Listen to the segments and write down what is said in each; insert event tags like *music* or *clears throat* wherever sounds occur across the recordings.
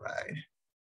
Right.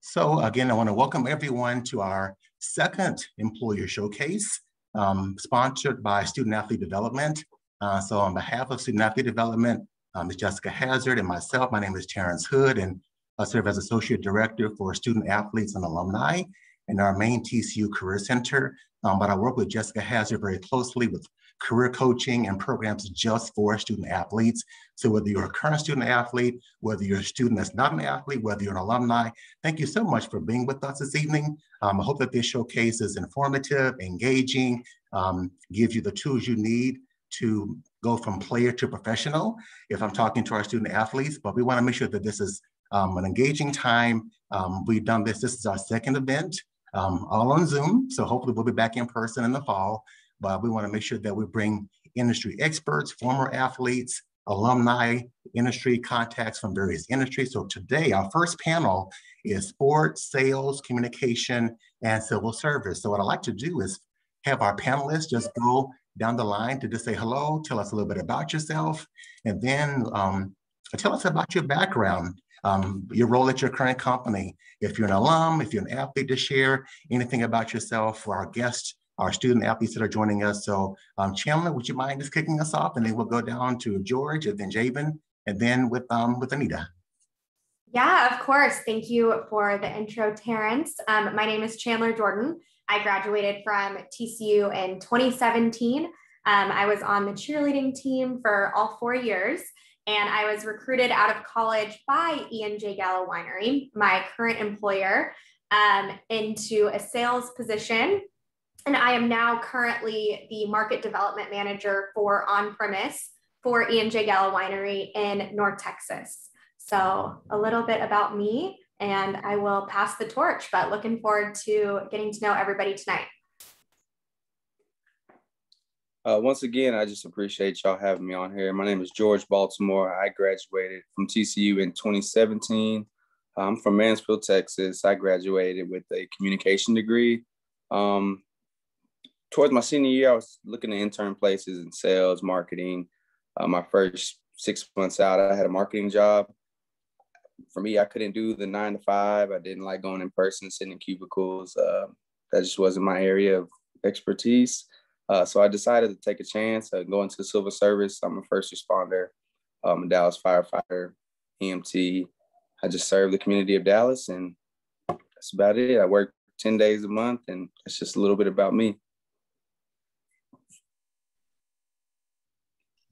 So again, I want to welcome everyone to our second employer showcase, um, sponsored by Student Athlete Development. Uh, so on behalf of Student Athlete Development, um. Jessica Hazard and myself, my name is Terrence Hood, and I serve as Associate Director for Student Athletes and Alumni in our main TCU Career Center. Um, but I work with Jessica Hazard very closely with career coaching and programs just for student athletes. So whether you're a current student athlete, whether you're a student that's not an athlete, whether you're an alumni, thank you so much for being with us this evening. Um, I hope that this showcase is informative, engaging, um, gives you the tools you need to go from player to professional if I'm talking to our student athletes, but we wanna make sure that this is um, an engaging time. Um, we've done this, this is our second event, um, all on Zoom. So hopefully we'll be back in person in the fall but we want to make sure that we bring industry experts, former athletes, alumni, industry contacts from various industries. So today, our first panel is sports, sales, communication, and civil service. So what I like to do is have our panelists just go down the line to just say hello, tell us a little bit about yourself, and then um, tell us about your background, um, your role at your current company. If you're an alum, if you're an athlete to share anything about yourself for our guests our student athletes that are joining us. So um, Chandler, would you mind just kicking us off? And then we'll go down to George and then Javan and then with, um, with Anita. Yeah, of course. Thank you for the intro, Terrence. Um, my name is Chandler Jordan. I graduated from TCU in 2017. Um, I was on the cheerleading team for all four years, and I was recruited out of college by Ian J. Gallo Winery, my current employer, um, into a sales position and I am now currently the market development manager for on premise for Ian J. Gallo Winery in North Texas. So, a little bit about me, and I will pass the torch, but looking forward to getting to know everybody tonight. Uh, once again, I just appreciate y'all having me on here. My name is George Baltimore. I graduated from TCU in 2017. I'm from Mansfield, Texas. I graduated with a communication degree. Um, towards my senior year, I was looking to intern places in sales, marketing. Uh, my first six months out, I had a marketing job. For me, I couldn't do the nine to five. I didn't like going in person, sitting in cubicles. Uh, that just wasn't my area of expertise. Uh, so I decided to take a chance, uh, go into the civil service. I'm a first responder, um, a Dallas firefighter, EMT. I just serve the community of Dallas, and that's about it. I work 10 days a month, and that's just a little bit about me.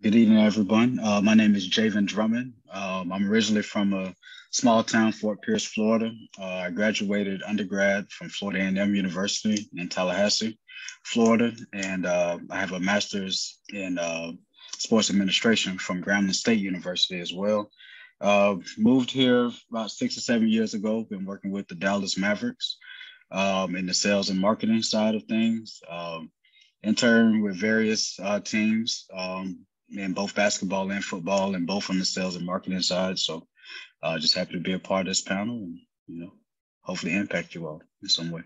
Good evening, everyone. Uh, my name is Javan Drummond. Um, I'm originally from a small town, Fort Pierce, Florida. Uh, I graduated undergrad from Florida A&M University in Tallahassee, Florida, and uh, I have a master's in uh, sports administration from Grambling State University as well. Uh, moved here about six or seven years ago. Been working with the Dallas Mavericks um, in the sales and marketing side of things. Um, intern with various uh, teams. Um, in both basketball and football, and both on the sales and marketing side. So, uh, just happy to be a part of this panel, and you know, hopefully impact you all in some way.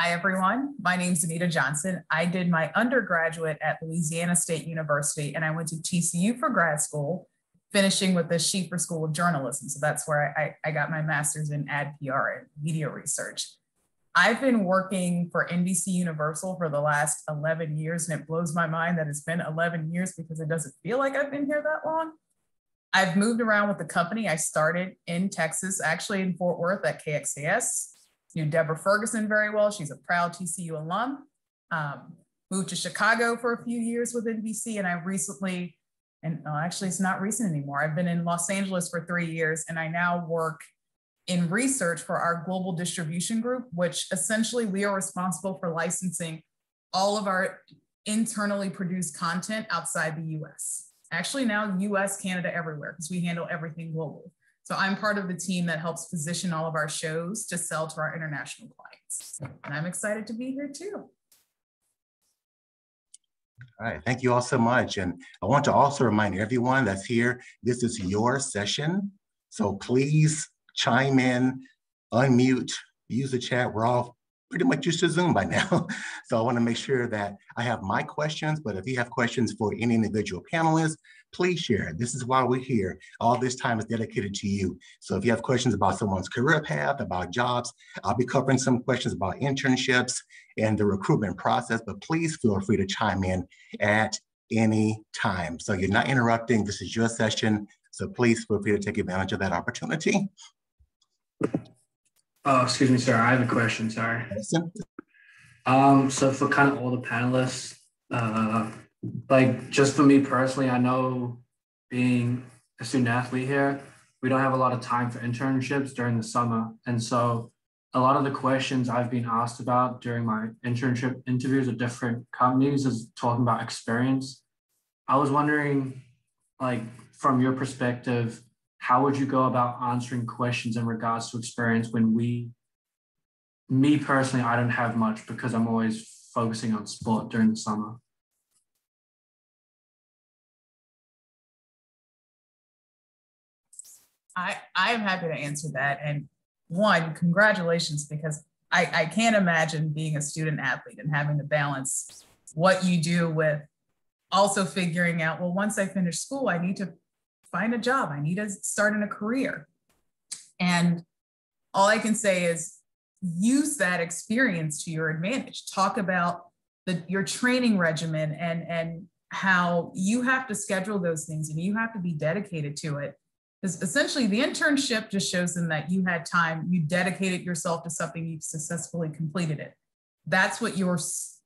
Hi, everyone. My name is Anita Johnson. I did my undergraduate at Louisiana State University, and I went to TCU for grad school, finishing with the Schieffer School of Journalism. So that's where I, I got my master's in ad PR and media research. I've been working for NBC Universal for the last 11 years, and it blows my mind that it's been 11 years because it doesn't feel like I've been here that long. I've moved around with the company. I started in Texas, actually in Fort Worth at KXAS. Knew Deborah Ferguson very well. She's a proud TCU alum. Um, moved to Chicago for a few years with NBC, and I recently, and oh, actually it's not recent anymore. I've been in Los Angeles for three years, and I now work in research for our global distribution group, which essentially we are responsible for licensing all of our internally produced content outside the US. Actually, now US, Canada, everywhere, because we handle everything global. So I'm part of the team that helps position all of our shows to sell to our international clients. And I'm excited to be here too. All right, thank you all so much. And I want to also remind everyone that's here, this is your session. So please chime in, unmute, use the chat. We're all pretty much used to Zoom by now. *laughs* so I wanna make sure that I have my questions, but if you have questions for any individual panelists, please share. This is why we're here. All this time is dedicated to you. So if you have questions about someone's career path, about jobs, I'll be covering some questions about internships and the recruitment process, but please feel free to chime in at any time. So you're not interrupting. This is your session. So please feel free to take advantage of that opportunity. Oh, excuse me, sir. I have a question. Sorry. Um, so for kind of all the panelists, uh, like just for me personally, I know being a student athlete here, we don't have a lot of time for internships during the summer. And so a lot of the questions I've been asked about during my internship interviews at different companies is talking about experience. I was wondering, like, from your perspective, how would you go about answering questions in regards to experience when we, me personally, I don't have much because I'm always focusing on sport during the summer? I, I am happy to answer that. And one, congratulations, because I, I can't imagine being a student athlete and having to balance what you do with also figuring out, well, once I finish school, I need to find a job, I need to start in a career. And all I can say is use that experience to your advantage. Talk about the, your training regimen and, and how you have to schedule those things and you have to be dedicated to it because essentially the internship just shows them that you had time, you dedicated yourself to something, you successfully completed it. That's what your,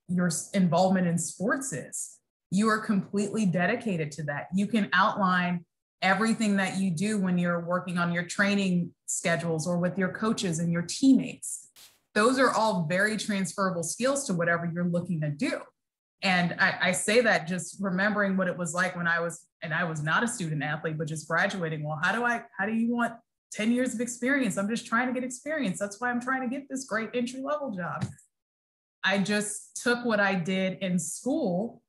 your involvement in sports is. You are completely dedicated to that. You can outline everything that you do when you're working on your training schedules or with your coaches and your teammates. Those are all very transferable skills to whatever you're looking to do. And I, I, say that just remembering what it was like when I was, and I was not a student athlete, but just graduating. Well, how do I, how do you want 10 years of experience? I'm just trying to get experience. That's why I'm trying to get this great entry level job. I just took what I did in school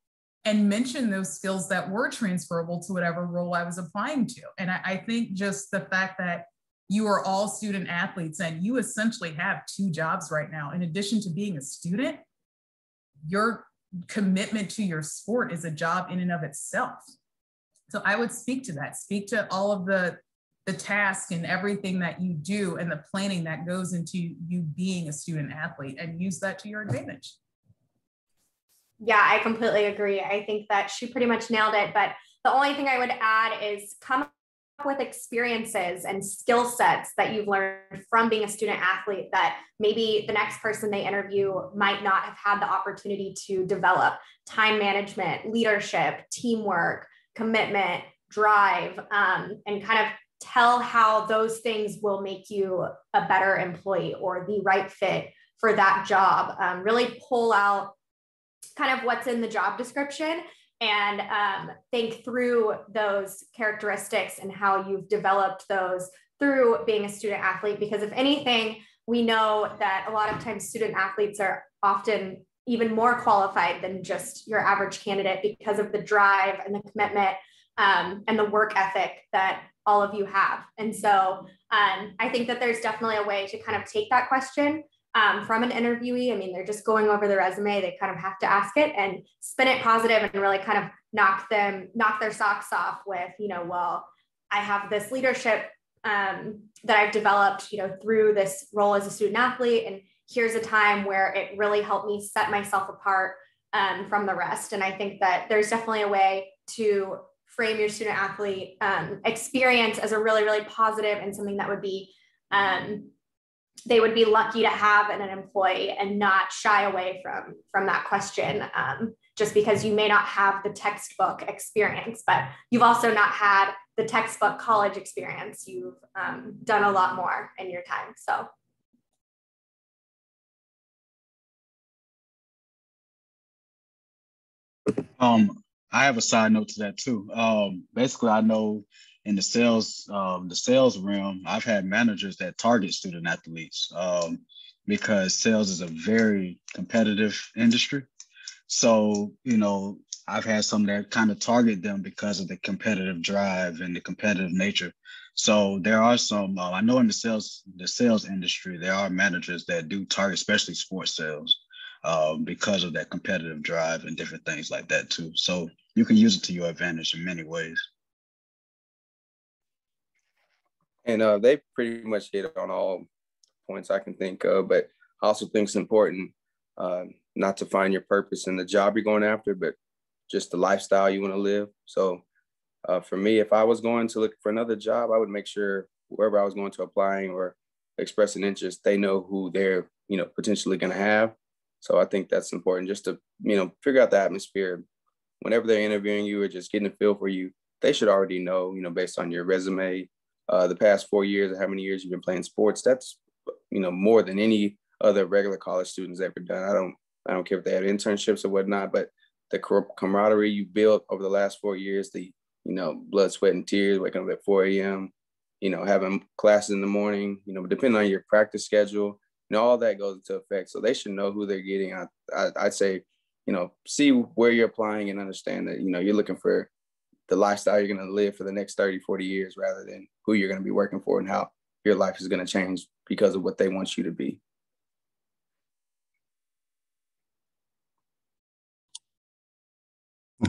and mention those skills that were transferable to whatever role I was applying to. And I, I think just the fact that you are all student athletes and you essentially have two jobs right now, in addition to being a student, you're commitment to your sport is a job in and of itself. So I would speak to that, speak to all of the the task and everything that you do and the planning that goes into you being a student athlete and use that to your advantage. Yeah, I completely agree. I think that she pretty much nailed it. But the only thing I would add is come up with experiences and skill sets that you've learned from being a student athlete that maybe the next person they interview might not have had the opportunity to develop time management, leadership, teamwork, commitment, drive, um, and kind of tell how those things will make you a better employee or the right fit for that job. Um, really pull out kind of what's in the job description and um, think through those characteristics and how you've developed those through being a student athlete. Because if anything, we know that a lot of times student athletes are often even more qualified than just your average candidate because of the drive and the commitment um, and the work ethic that all of you have. And so um, I think that there's definitely a way to kind of take that question um, from an interviewee. I mean, they're just going over the resume. They kind of have to ask it and spin it positive and really kind of knock them, knock their socks off with, you know, well, I have this leadership um, that I've developed, you know, through this role as a student athlete. And here's a time where it really helped me set myself apart um, from the rest. And I think that there's definitely a way to frame your student athlete um, experience as a really, really positive and something that would be um, they would be lucky to have an, employee and not shy away from from that question um, just because you may not have the textbook experience but you've also not had the textbook college experience. You've um, done a lot more in your time so. Um i have a side note to that too. Um basically i know in the sales um, the sales realm, I've had managers that target student athletes um, because sales is a very competitive industry. So you know, I've had some that kind of target them because of the competitive drive and the competitive nature. So there are some. Uh, I know in the sales the sales industry, there are managers that do target, especially sports sales, um, because of that competitive drive and different things like that too. So you can use it to your advantage in many ways. And uh, they pretty much hit on all points I can think of, but I also think it's important uh, not to find your purpose in the job you're going after, but just the lifestyle you want to live. So uh, for me, if I was going to look for another job, I would make sure wherever I was going to applying or express an interest, they know who they're, you know, potentially going to have. So I think that's important just to, you know, figure out the atmosphere. Whenever they're interviewing you or just getting a feel for you, they should already know, you know, based on your resume, uh, the past four years or how many years you've been playing sports. That's, you know, more than any other regular college students ever done. I don't, I don't care if they have internships or whatnot, but the camaraderie you built over the last four years, the you know, blood, sweat, and tears, waking up at 4 a.m., you know, having classes in the morning, you know, depending on your practice schedule, you know, all that goes into effect. So they should know who they're getting. I, I, I'd say, you know, see where you're applying and understand that, you know, you're looking for the lifestyle you're going to live for the next 30, 40 years rather than who you're going to be working for and how your life is going to change because of what they want you to be.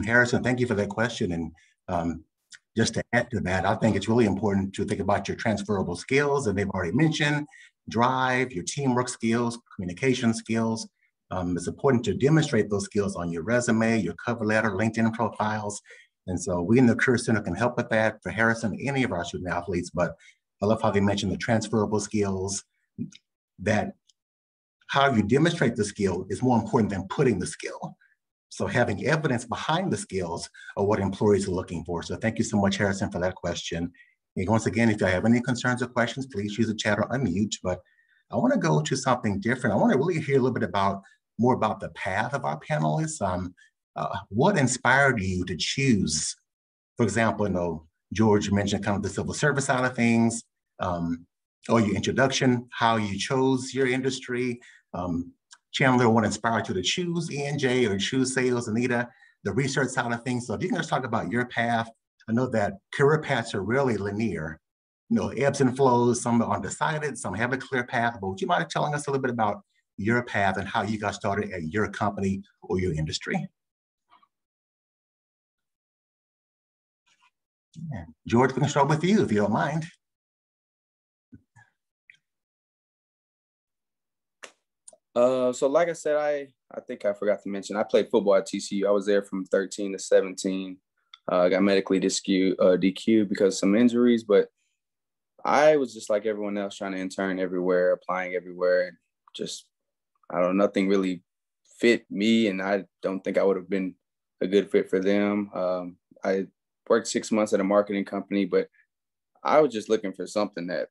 Harrison, thank you for that question. And um, just to add to that, I think it's really important to think about your transferable skills, and they've already mentioned drive, your teamwork skills, communication skills. Um, it's important to demonstrate those skills on your resume, your cover letter, LinkedIn profiles. And so we in the Career Center can help with that for Harrison, any of our student athletes, but I love how they mentioned the transferable skills that how you demonstrate the skill is more important than putting the skill. So having evidence behind the skills are what employees are looking for. So thank you so much, Harrison, for that question. And once again, if you have any concerns or questions, please use the chat or unmute. But I want to go to something different. I want to really hear a little bit about more about the path of our panelists. Um, uh, what inspired you to choose, for example, you know, George mentioned kind of the civil service side of things, um, or your introduction, how you chose your industry, um, Chandler, what inspired you to choose ENJ or choose sales, Anita, the research side of things. So if you can just talk about your path, I know that career paths are really linear, you know, ebbs and flows, some are undecided, some have a clear path, but would you mind telling us a little bit about your path and how you got started at your company or your industry? George, we can start with you if you don't mind. Uh, so like I said, I I think I forgot to mention I played football at TCU. I was there from 13 to 17. Uh, I got medically DQ, uh, DQ because some injuries, but I was just like everyone else, trying to intern everywhere, applying everywhere, and just I don't know, nothing really fit me, and I don't think I would have been a good fit for them. Um, I worked six months at a marketing company, but I was just looking for something that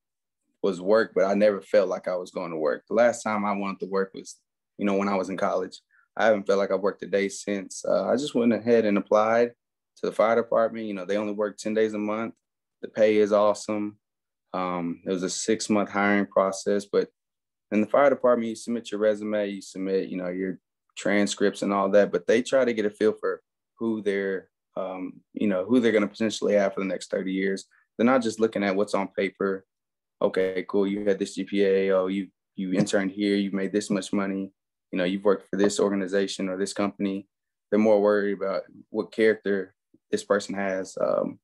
was work, but I never felt like I was going to work. The last time I wanted to work was, you know, when I was in college. I haven't felt like I've worked a day since. Uh, I just went ahead and applied to the fire department. You know, they only work 10 days a month. The pay is awesome. Um, it was a six month hiring process, but in the fire department, you submit your resume, you submit, you know, your transcripts and all that, but they try to get a feel for who they're, um, you know, who they're going to potentially have for the next 30 years. They're not just looking at what's on paper okay, cool, you had this GPA, oh, you you interned here, you made this much money, you know, you've worked for this organization or this company. They're more worried about what character this person has. Um,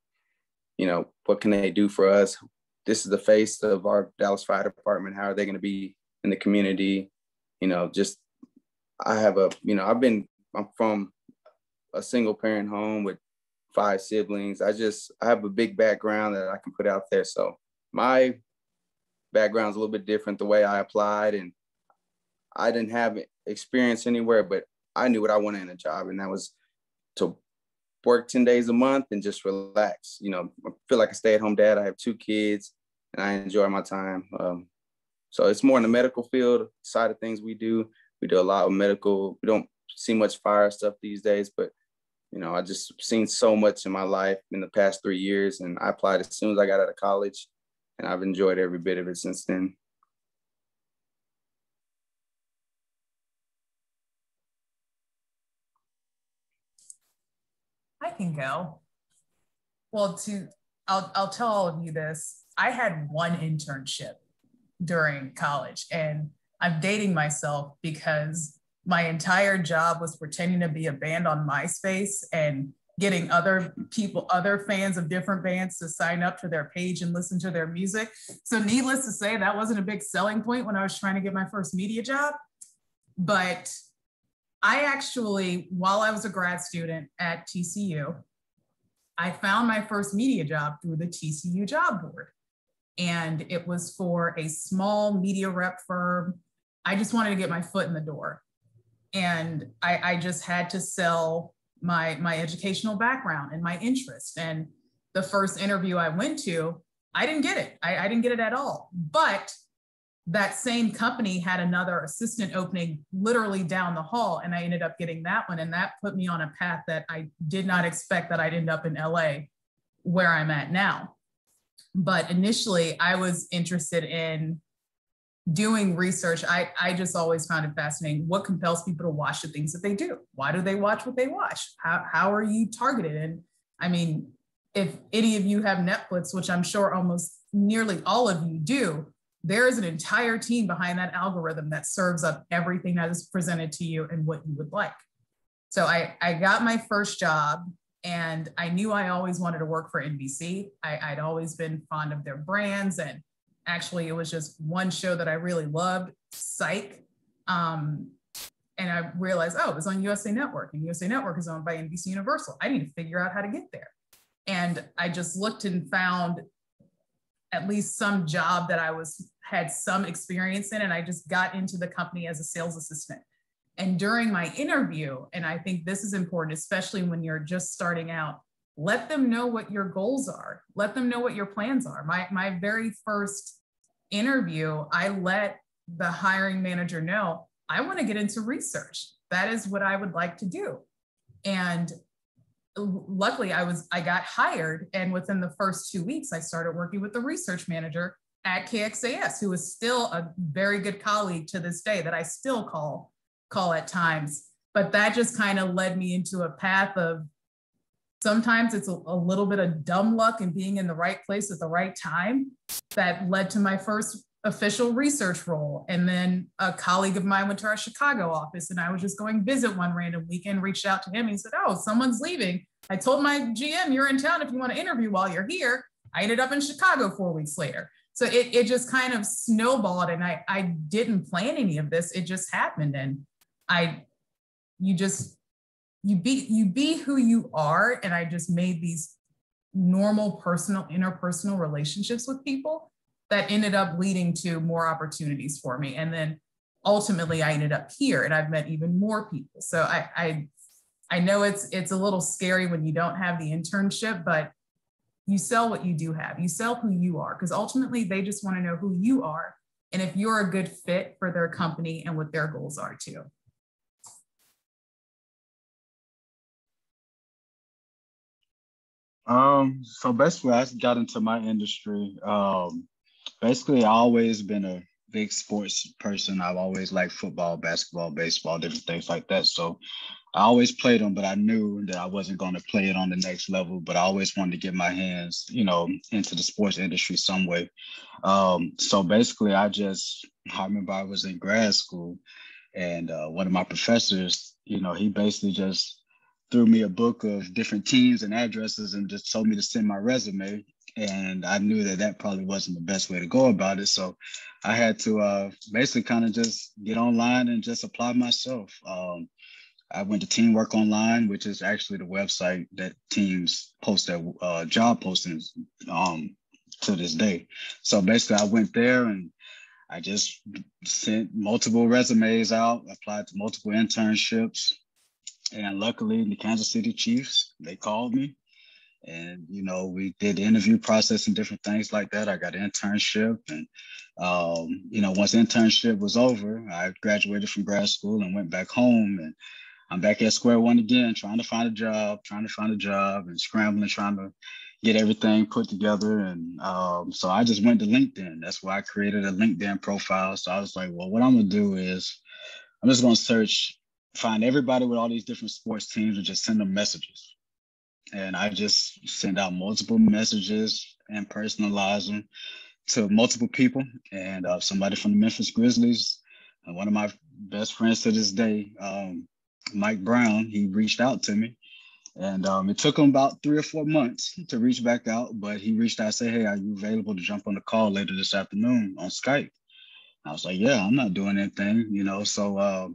you know, what can they do for us? This is the face of our Dallas Fire Department. How are they going to be in the community? You know, just I have a, you know, I've been, I'm from a single parent home with five siblings. I just, I have a big background that I can put out there. So my background's a little bit different the way I applied and I didn't have experience anywhere, but I knew what I wanted in a job, and that was to work 10 days a month and just relax. You know, I feel like a stay-at-home dad. I have two kids and I enjoy my time. Um, so it's more in the medical field side of things we do. We do a lot of medical. We don't see much fire stuff these days, but you know, I just seen so much in my life in the past three years, and I applied as soon as I got out of college and I've enjoyed every bit of it since then. I can go. Well, to I'll I'll tell all of you this. I had one internship during college, and I'm dating myself because my entire job was pretending to be a band on MySpace and getting other people, other fans of different bands to sign up to their page and listen to their music. So, needless to say, that wasn't a big selling point when I was trying to get my first media job. But I actually, while I was a grad student at TCU, I found my first media job through the TCU job board. And it was for a small media rep firm. I just wanted to get my foot in the door. And I, I just had to sell my my educational background and my interest. And the first interview I went to, I didn't get it. I, I didn't get it at all. But that same company had another assistant opening literally down the hall and i ended up getting that one and that put me on a path that i did not expect that i'd end up in la where i'm at now but initially i was interested in doing research, I, I just always found it fascinating. What compels people to watch the things that they do? Why do they watch what they watch? How, how are you targeted? And I mean, if any of you have Netflix, which I'm sure almost nearly all of you do, there is an entire team behind that algorithm that serves up everything that is presented to you and what you would like. So I, I got my first job and I knew I always wanted to work for NBC. I, I'd always been fond of their brands and actually it was just one show that I really loved, Psych. Um, and I realized, oh, it was on USA Network, and USA Network is owned by NBC Universal. I need to figure out how to get there. And I just looked and found at least some job that I was had some experience in, and I just got into the company as a sales assistant. And during my interview, and I think this is important, especially when you're just starting out, let them know what your goals are. Let them know what your plans are. My, my very first interview, I let the hiring manager know I want to get into research. That is what I would like to do. And luckily I was I got hired and within the first 2 weeks I started working with the research manager at KXAS who is still a very good colleague to this day that I still call call at times but that just kind of led me into a path of sometimes it's a, a, little bit of dumb luck and being in the right place at the right time that led to my first official research role. And then a colleague of mine went to our Chicago office and I was just going visit one random weekend, reached out to him. He said, Oh, someone's leaving. I told my GM, You're in town if you want to interview while you're here. I ended up in Chicago four weeks later. So it, it just kind of snowballed and I, I didn't plan any of this. It just happened. And I, you just you be you be who you are. And i just made these normal personal interpersonal relationships with people that ended up leading to more opportunities for me. And then ultimately i ended up here and i've met even more people. So i i i know it's it's a little scary when you don't have the internship but you sell what you do have. You sell who you are because ultimately they just want to know who you are and if you're a good fit for their company and what their goals are too Um, so basically, I got into my industry. Um, basically, I always been a big sports person. I've always liked football, basketball, baseball, different things like that. So I always played them, but I knew that I wasn't going to play it on the next level. But I always wanted to get my hands, you know, into the sports industry some way. Um, so basically, I just I remember I was in grad school, and uh, one of my professors, you know, he basically just threw me a book of different teams and addresses and just told me to send my resume. And I knew that that probably wasn't the best way to go about it. So I had to uh, basically kind of just get online and just apply myself. Um, I went to Teamwork Online, which is actually the website that teams post their uh, job postings um, to this day. So basically, I went there and I just sent multiple resumes out, applied to multiple internships, and luckily, the Kansas City Chiefs, they called me. And, you know, we did the interview process and different things like that. I got an internship. And, um, you know, once internship was over, I graduated from grad school and went back home. And I'm back at square one again, trying to find a job, trying to find a job and scrambling, trying to get everything put together. And um, so I just went to LinkedIn. That's why I created a LinkedIn profile. So I was like, well, what I'm going to do is I'm just going to search find everybody with all these different sports teams and just send them messages. And I just send out multiple messages and personalize them to multiple people. And uh, somebody from the Memphis Grizzlies, uh, one of my best friends to this day, um, Mike Brown, he reached out to me And um, it took him about three or four months to reach back out, but he reached out and said, Hey, are you available to jump on the call later this afternoon on Skype? I was like, Yeah, I'm not doing anything, you know. So, uh,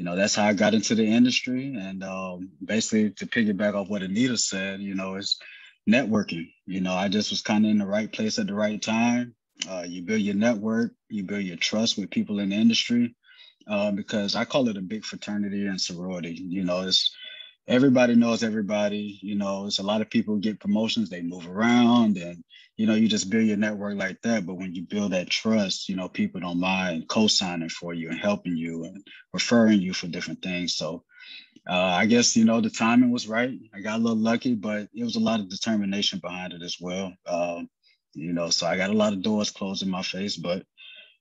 you know, that's how I got into the industry. And um, basically, to piggyback off what Anita said, you know, it's networking. You know, I just was kind of in the right place at the right time. Uh, you build your network, you build your trust with people in the industry, uh, because I call it a big fraternity and sorority. You know, it's everybody knows everybody. You know, it's a lot of people get promotions, they move around, and you know, you just build your network like that. But when you build that trust, you know, people don't mind co-signing for you and helping you and referring you for different things. So uh, I guess you know the timing was right. I got a little lucky, but it was a lot of determination behind it as well. Um, you know, so I got a lot of doors closed in my face, but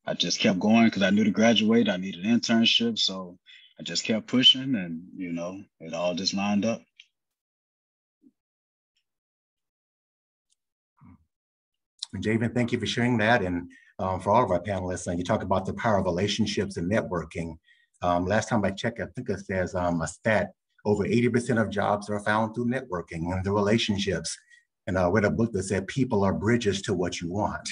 I just kept going because I knew to graduate, I needed an internship. So I just kept pushing and, you know, it all just lined up. Javan, thank you for sharing that. And um, for all of our panelists, and you talk about the power of relationships and networking. Um, last time I checked, I think it says um, a stat, over 80% of jobs are found through networking and the relationships. And I read a book that said people are bridges to what you want.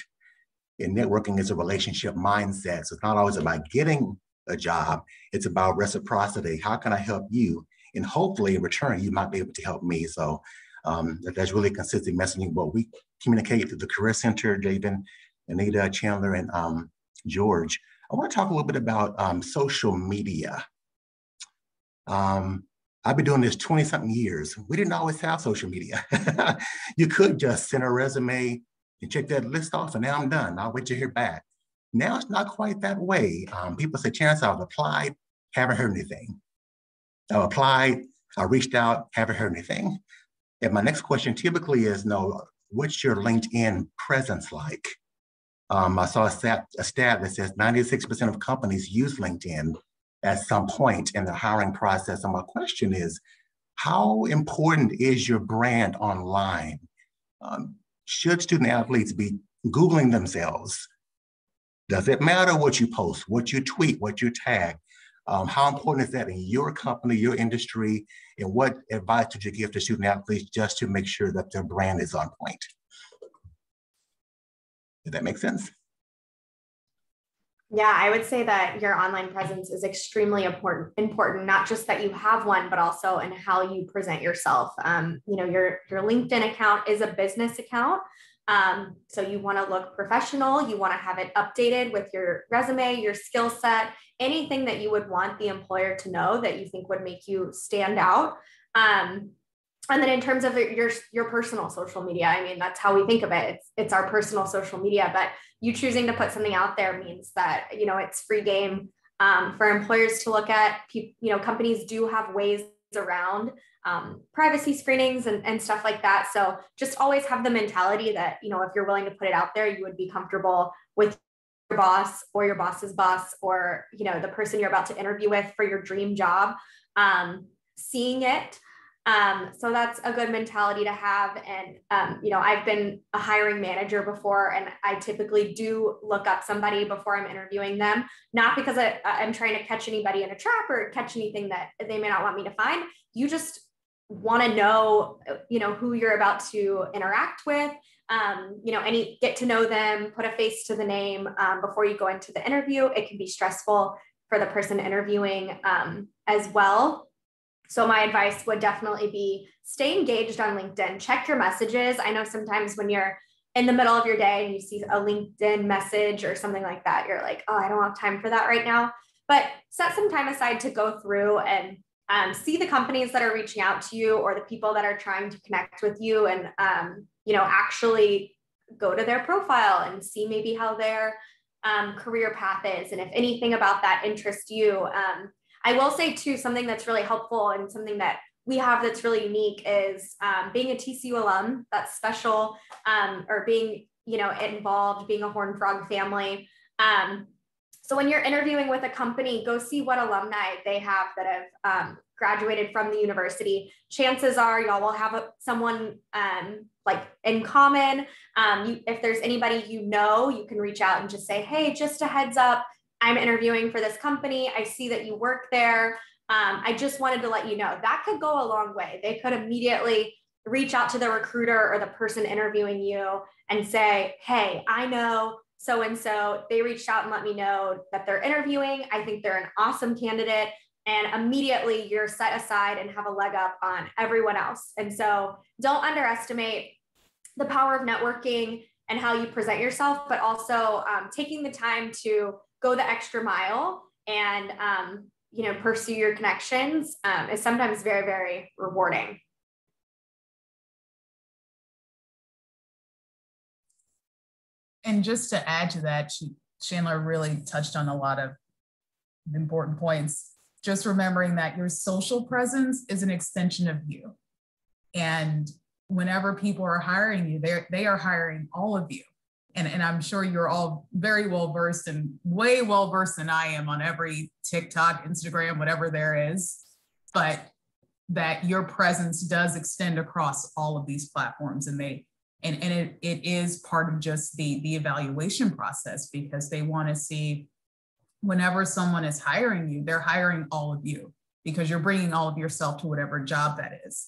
And networking is a relationship mindset. So it's not always about getting a job, it's about reciprocity. How can I help you? And hopefully in return, you might be able to help me. So um, that's really consistent messaging. What we communicate through the Career Center, Javan, Anita, Chandler, and um, George. I want to talk a little bit about um, social media. Um, I've been doing this 20 something years. We didn't always have social media. *laughs* you could just send a resume and check that list off, and now I'm done. I'll wait to hear back. Now it's not quite that way. Um, people say, Chance, I've applied, haven't heard anything. I've applied, I reached out, haven't heard anything. And my next question typically is, no, what's your LinkedIn presence like? Um, I saw a stat, a stat that says 96% of companies use LinkedIn at some point in the hiring process. And my question is, how important is your brand online? Um, should student athletes be Googling themselves? Does it matter what you post, what you tweet, what you tag? Um, how important is that in your company, your industry, and what advice would you give to student athletes just to make sure that their brand is on point? Did that make sense? Yeah, I would say that your online presence is extremely important. Important, not just that you have one, but also in how you present yourself. Um, you know, your your LinkedIn account is a business account, um, so you want to look professional. You want to have it updated with your resume, your skill set, anything that you would want the employer to know that you think would make you stand out. Um, and then in terms of your your personal social media, I mean that's how we think of it. It's it's our personal social media, but you choosing to put something out there means that you know it's free game um, for employers to look at. You know, companies do have ways around um, privacy screenings and, and stuff like that. So just always have the mentality that you know if you're willing to put it out there, you would be comfortable with your boss or your boss's boss or you know the person you're about to interview with for your dream job um, seeing it um, so that's a good mentality to have. And, um, you know, I've been a hiring manager before, and I typically do look up somebody before I'm interviewing them, not because I, I'm trying to catch anybody in a trap or catch anything that they may not want me to find. You just want to know, you know, who you're about to interact with. Um, you know, any get to know them, put a face to the name um, before you go into the interview. It can be stressful for the person interviewing um, as well so my advice would definitely be stay engaged on LinkedIn. Check your messages. I know sometimes when you're in the middle of your day and you see a LinkedIn message or something like that, you're like, oh, I don't have time for that right now. But set some time aside to go through and um, see the companies that are reaching out to you or the people that are trying to connect with you and um, you know actually go to their profile and see maybe how their um, career path is and if anything about that interests you um, I will say too, something that's really helpful and something that we have that's really unique is um, being a TCU alum. That's special, um, or being you know involved, being a Horn Frog family. Um, so when you're interviewing with a company, go see what alumni they have that have um, graduated from the university. Chances are y'all will have a, someone um, like in common. Um, you, if there's anybody you know, you can reach out and just say, hey, just a heads up I'm interviewing for this company. I see that you work there. um, I just wanted to let you know that could go a long way. They could immediately reach out to the recruiter or the person interviewing you and say, Hey, I know so and so. They reached out and let me know that they're interviewing. I think they're an awesome candidate. And immediately you're set aside and have a leg up on everyone else. And so don't underestimate the power of networking and how you present yourself, but also um, taking the time to go the extra mile and um, you know pursue your connections um, is sometimes very very rewarding. And just to add to that, Chandler really touched on a lot of important points. Just remembering that your social presence is an extension of you. And whenever people are hiring you, they they are hiring all of you. And, and I'm sure you're all very well versed and way well versed than I am on every TikTok, Instagram, whatever there is. But that your presence does extend across all of these platforms and they and, and it, it is part of just the, the evaluation process because they want to see whenever someone is hiring you, they're hiring all of you because you're bringing all of yourself to whatever job that is.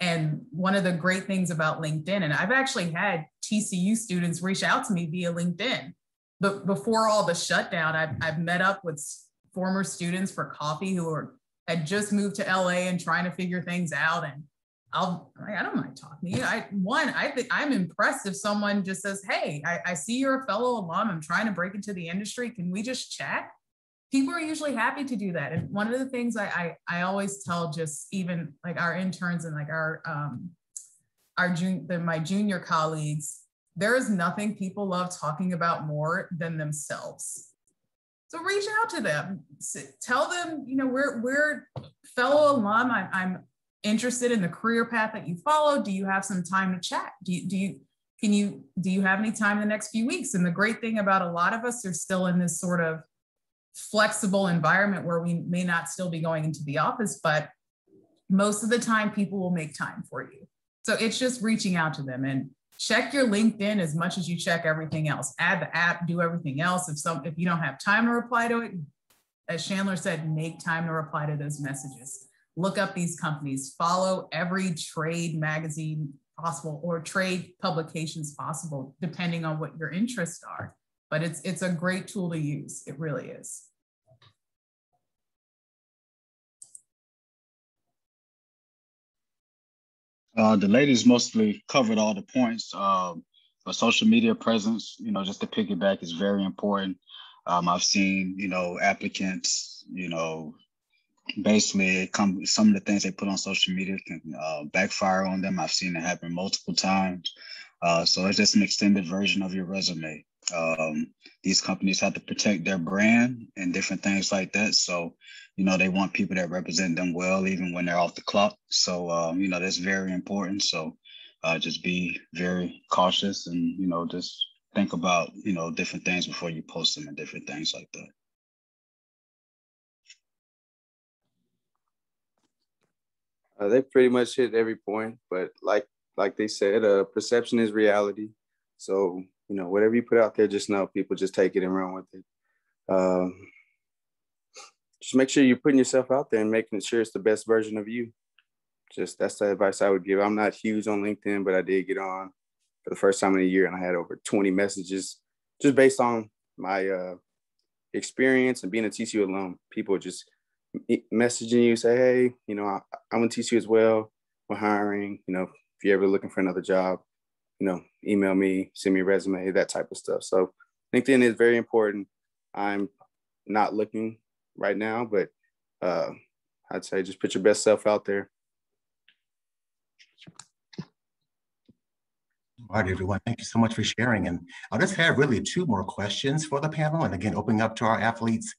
And one of the great things about LinkedIn, and I've actually had TCU students reach out to me via LinkedIn. But before all the shutdown, I've, I've met up with former students for coffee who are had just moved to LA and trying to figure things out. And I'll, I don't mind talking to you. I, one, I think I'm impressed if someone just says, Hey, I, I see you're a fellow alum. I'm trying to break into the industry. Can we just chat? People are usually happy to do that. And one of the things I, I, I always tell just even like our interns and like our, um, our my junior colleagues, there is nothing people love talking about more than themselves. So reach out to them, tell them, you know, we're, we're fellow alum. I, I'm interested in the career path that you follow? Do you have some time to chat? Do you, do you, can you, do you have any time in the next few weeks? And the great thing about a lot of us are still in this sort of flexible environment where we may not still be going into the office, but most of the time people will make time for you. So it's just reaching out to them and check your LinkedIn as much as you check everything else. Add the app, do everything else. If some if you don't have time to reply to it, as Chandler said, make time to reply to those messages look up these companies, follow every trade magazine possible or trade publications possible, depending on what your interests are. But it's it's a great tool to use. It really is. Uh, the ladies mostly covered all the points. Um, but social media presence, you know, just to piggyback is very important. Um, I've seen, you know, applicants, you know, basically come some of the things they put on social media can uh, backfire on them. I've seen it happen multiple times. Uh, so it's just an extended version of your resume. Um, these companies have to protect their brand and different things like that. So, you know, they want people that represent them well, even when they're off the clock. So, um, you know, that's very important. So, uh, just be very cautious and, you know, just think about, you know, different things before you post them and different things like that. Uh, they pretty much hit every point, but like like they said, uh, perception is reality. So you know, whatever you put out there, just know people just take it and run with it. Um, just make sure you're putting yourself out there and making sure it's the best version of you. Just that's the advice I would give. I'm not huge on LinkedIn, but I did get on for the first time in a year, and I had over 20 messages just based on my uh, experience and being a TCU alum. People just messaging you, say, hey, you know, I, I went to TCU as well. We're hiring. You know, if you're ever looking for another job, you know, email me, send me a resume, that type of stuff. So LinkedIn is very important. I'm not looking right now, but uh, I'd say just put your best self out there. All right, everyone. Thank you so much for sharing. And I'll just have really two more questions for the panel. And again, opening up to our athletes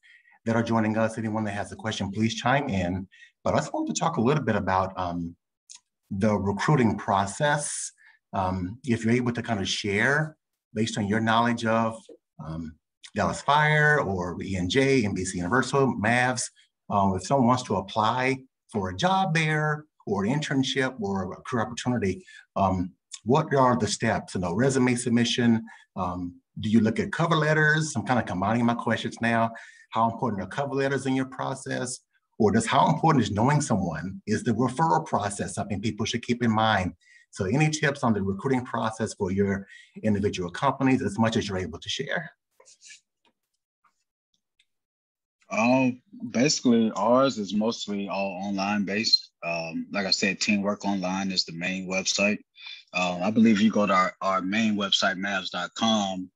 that are joining us. Anyone that has a question, please chime in. But I just wanted to talk a little bit about um, the recruiting process. Um, if you're able to kind of share based on your knowledge of um, Dallas Fire or ENJ, NBC Universal, Mavs, um, if someone wants to apply for a job there or an internship or a career opportunity, um, what are the steps? You know, resume submission. Um, do you look at cover letters? I'm kind of combining my questions now how important are cover letters in your process? or just how important is knowing someone? Is the referral process something people should keep in mind? So any tips on the recruiting process for your individual companies as much as you're able to share? Um, basically, ours is mostly all online based. Um, like I said, Teamwork Online is the main website. Um, I believe you go to our, our main website, mavs.com,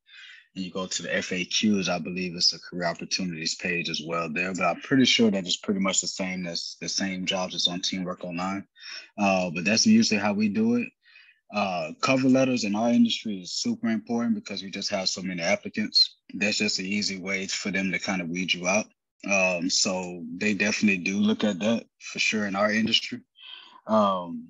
and you go to the FAQs, I believe it's a career opportunities page as well there. But I'm pretty sure that it's pretty much the same as the same jobs as on Teamwork Online. Uh, but that's usually how we do it. Uh, cover letters in our industry is super important because we just have so many applicants. That's just an easy way for them to kind of weed you out. Um, so they definitely do look at that for sure in our industry. Um,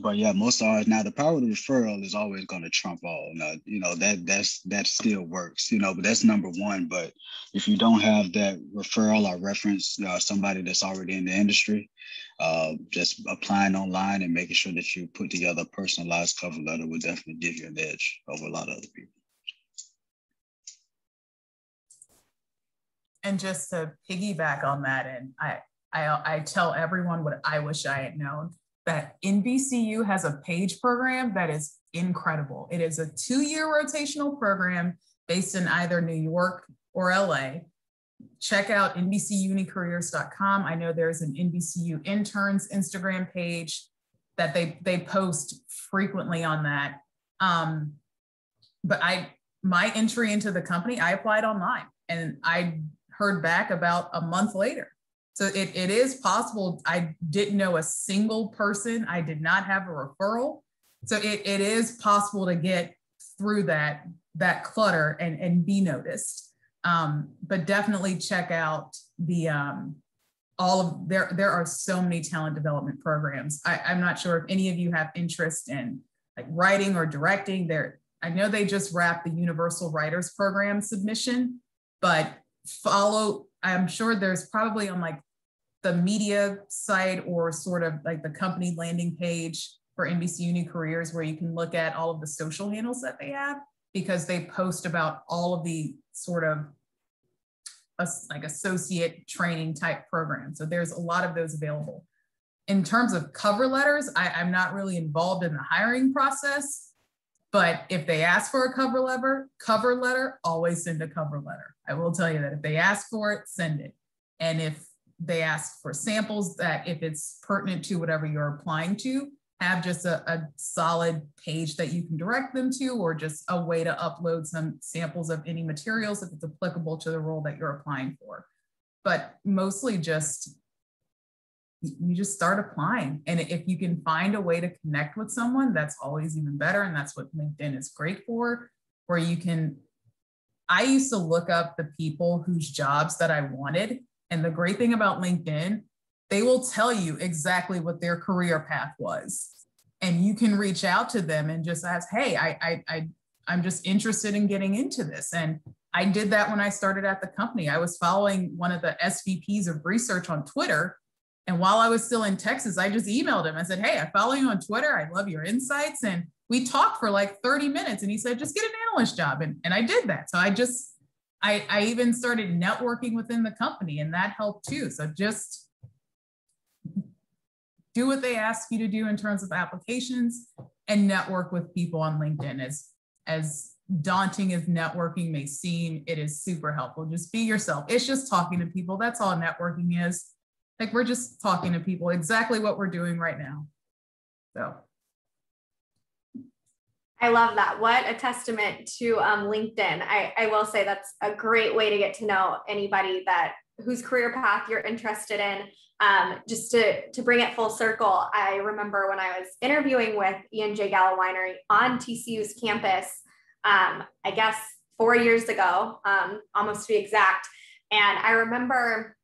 but yeah, most are now the power of the referral is always going to trump all. Now, you know that that's that still works, you know, but that's number one. But if you don't have that referral or reference, uh, somebody that's already in the industry, uh, just applying online and making sure that you put together a personalized cover letter will definitely give you an edge over a lot of other people. And just to piggyback on that, and I, I, I tell everyone what I wish I had known that NBCU has a page program that is incredible. It is a two year rotational program based in either New York or LA. Check out NBCUnicareers.com. I know there's an NBCU interns Instagram page that they, they post frequently on that. Um, but I, my entry into the company, I applied online and I heard back about a month later. So it, it is possible. I didn't know a single person. I did not have a referral. So it, it is possible to get through that, that clutter and, and be noticed. Um, but definitely check out the um, all of there. There are so many talent development programs. I, I'm not sure if any of you have interest in like writing or directing. There, I know they just wrapped the Universal Writers Program submission, but follow i'm sure there's probably on like the media site or sort of like the company landing page for nbc uni careers where you can look at all of the social handles that they have because they post about all of the sort of like associate training type programs. So there's a lot of those available. In terms of cover letters I, i'm not really involved in the hiring process but if they ask for a cover letter, cover letter, always send a cover letter. I will tell you that if they ask for it, send it. And if they ask for samples, that if it's pertinent to whatever you're applying to, have just a, a solid page that you can direct them to, or just a way to upload some samples of any materials if it's applicable to the role that you're applying for. But mostly just you just start applying. And if you can find a way to connect with someone, that's always even better. And that's what LinkedIn is great for, where you can. I used to look up the people whose jobs that I wanted. And the great thing about LinkedIn, they will tell you exactly what their career path was. And you can reach out to them and just ask, hey, I, I, I I'm just interested in getting into this. And I did that when I started at the company. I was following one of the SVPs of research on Twitter and while I was still in Texas, I just emailed him. I said, Hey, I follow you on Twitter. I love your insights. And we talked for like 30 minutes. And he said, just get an analyst job. And, and I did that. So I just, I, I even started networking within the company and that helped too. So just do what they ask you to do in terms of applications and network with people on LinkedIn. As, as daunting as networking may seem, it is super helpful. Just be yourself. It's just talking to people. That's all networking is. Like we're just talking to people exactly what we're doing right now. So. I love that. What a testament to um, LinkedIn. I, I will say that's a great way to get to know anybody that whose career path you're interested in. Um, just to, to bring it full circle, I remember when I was interviewing with E&J Gallo Winery on TCU's campus, um, I guess four years ago, um, almost to be exact. And I remember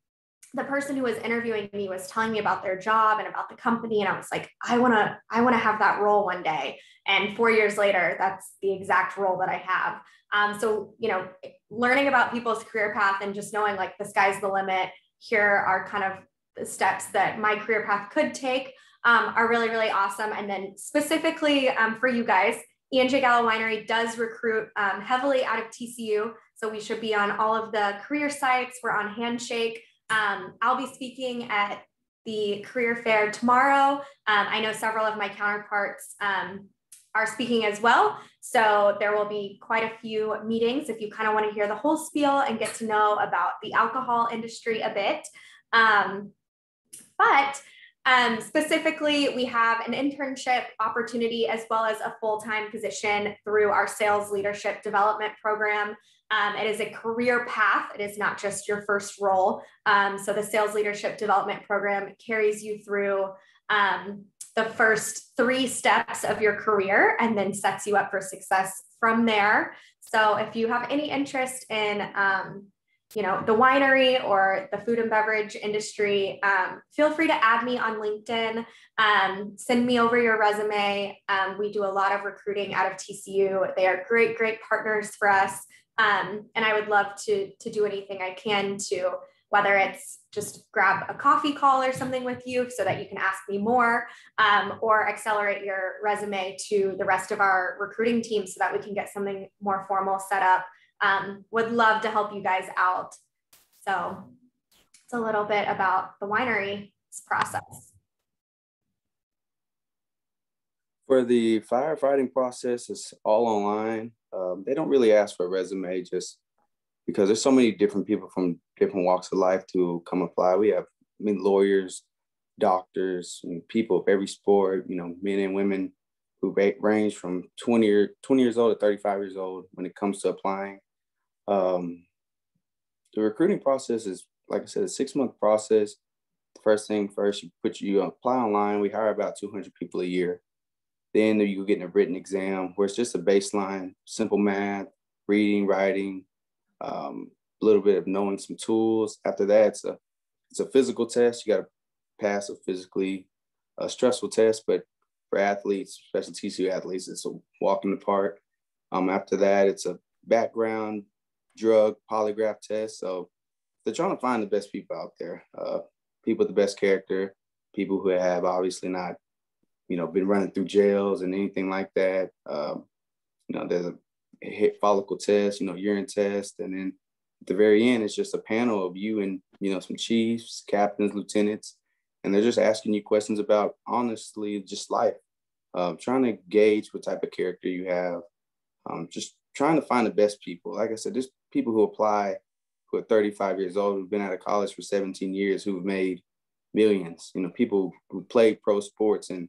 the person who was interviewing me was telling me about their job and about the company and i was like i want to i want to have that role one day and four years later that's the exact role that i have um, so you know learning about people's career path and just knowing like the sky's the limit here are kind of the steps that my career path could take um, are really really awesome and then specifically um, for you guys E&J Gallo Winery does recruit um, heavily out of TCU. So we should be on all of the career sites. We're on Handshake. Um, I'll be speaking at the career fair tomorrow. Um, I know several of my counterparts um, are speaking as well. So there will be quite a few meetings if you kind of want to hear the whole spiel and get to know about the alcohol industry a bit. Um, but um, specifically, we have an internship opportunity as well as a full time position through our sales leadership development program. Um, it is a career path, it is not just your first role. Um, so, the sales leadership development program carries you through um, the first three steps of your career and then sets you up for success from there. So, if you have any interest in um, you know the winery or the food and beverage industry um, feel free to add me on linkedin. Um, send me over your resume. Um, we do a lot of recruiting out of tcu they are great great partners for us um, and i would love to to do anything i can to whether it's just grab a coffee call or something with you so that you can ask me more um, or accelerate your resume to the rest of our recruiting team so that we can get something more formal set up um, would love to help you guys out. So it's a little bit about the winery process. For the firefighting process, it's all online. Um, they don't really ask for a resume just because there's so many different people from different walks of life to come apply. We have I mean, lawyers, doctors, and people of every sport, you know, men and women who range from 20, year, 20 years old to 35 years old when it comes to applying. Um, the recruiting process is, like I said, a six month process. First thing first, you put you apply online. We hire about 200 people a year. Then you get in a written exam where it's just a baseline, simple math, reading, writing, um, a little bit of knowing some tools. After that, it's a it's a physical test. You got to pass a physically stressful test, but for athletes, especially TCU athletes, it's a walk in the park. Um, after that, it's a background drug polygraph test. So they're trying to find the best people out there, uh, people with the best character, people who have obviously not, you know, been running through jails and anything like that. Um, you know, there's a hit follicle test, you know, urine test, and then at the very end, it's just a panel of you and you know some chiefs, captains, lieutenants, and they're just asking you questions about honestly just life, uh, trying to gauge what type of character you have, um, just trying to find the best people. Like I said, there's people who apply who are 35 years old, who've been out of college for 17 years, who've made millions. You know, people who played pro sports, and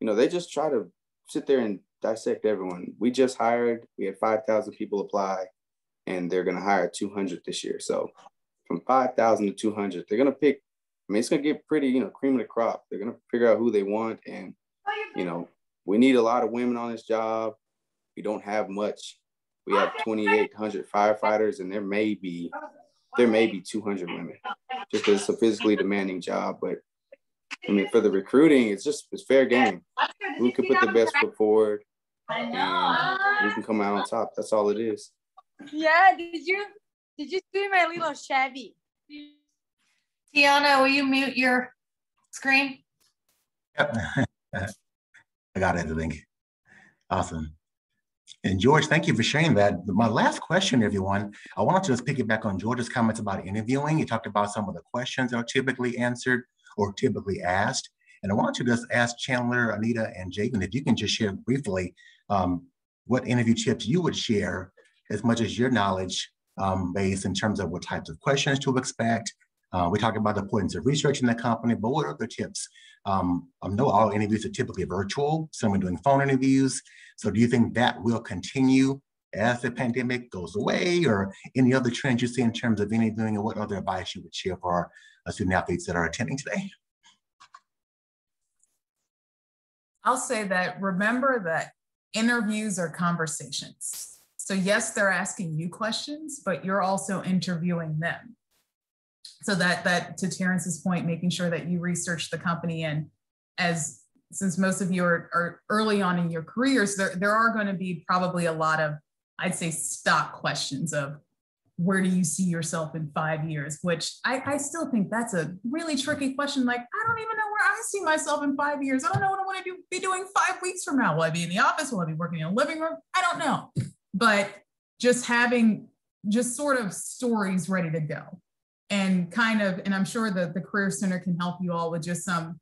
you know, they just try to sit there and dissect everyone. We just hired, we had 5,000 people apply, and they're going to hire 200 this year. So from 5,000 to 200, they're going to pick. I mean, it's going to get pretty, you know, cream of the crop. They're going to figure out who they want, and you know, we need a lot of women on this job. We don't have much we have 2,800 firefighters, and there may be there may be 200 women, just it's a physically demanding job. But I mean, for the recruiting, it's just it's fair game. We can put the best foot forward, and we can come out on top. That's all it is. Yeah. Did you did you see my little Chevy? Tiana, will you mute your screen? Yep. *laughs* I got it, I think. Awesome. And George, thank you for sharing that. My last question, everyone, I wanted to just piggyback on George's comments about interviewing. He talked about some of the questions that are typically answered or typically asked. And I want to just ask Chandler, Anita, and Javan if you can just share briefly um, what interview tips you would share as much as your knowledge um, base in terms of what types of questions to expect. Uh, we talked about the importance of researching the company, but what other tips? Um, I know all interviews are typically virtual. Some are doing phone interviews. So do you think that will continue as the pandemic goes away or any other trends you see in terms of interviewing and what other advice you would share for our uh, student athletes that are attending today? I'll say that remember that interviews are conversations. So, yes, they're asking you questions, but you're also interviewing them. So that that to Terrence's point, making sure that you research the company and as since most of you are, are early on in your careers, there, there are going to be probably a lot of, I'd say, stock questions of where do you see yourself in five years? Which I, I still think that's a really tricky question. Like, I don't even know where I see myself in five years. I don't know what I want to do, be doing five weeks from now. Will I be in the office? Will I be working in a living room? I don't know. But just having just sort of stories ready to go and kind of, and I'm sure that the Career Center can help you all with just some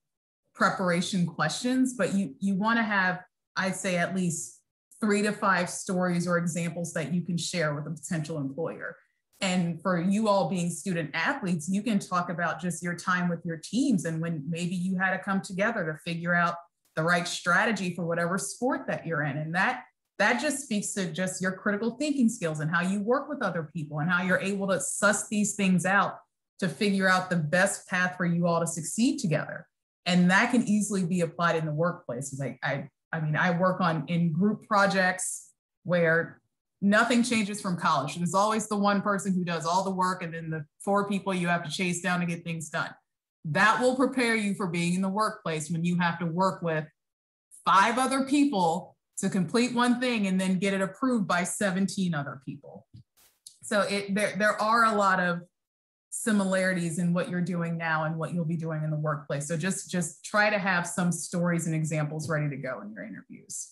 preparation questions, but you, you wanna have, I'd say at least three to five stories or examples that you can share with a potential employer. And for you all being student athletes, you can talk about just your time with your teams and when maybe you had to come together to figure out the right strategy for whatever sport that you're in. And that that just speaks to just your critical thinking skills and how you work with other people and how you're able to suss these things out to figure out the best path for you all to succeed together. And that can easily be applied in the workplace. Like I, I mean, I work on in group projects where nothing changes from college. There's always the one person who does all the work and then the four people you have to chase down to get things done. That will prepare you for being in the workplace when you have to work with five other people to complete one thing and then get it approved by 17 other people. So it there, there are a lot of similarities in what you're doing now and what you'll be doing in the workplace. So just just try to have some stories and examples ready to go in your interviews.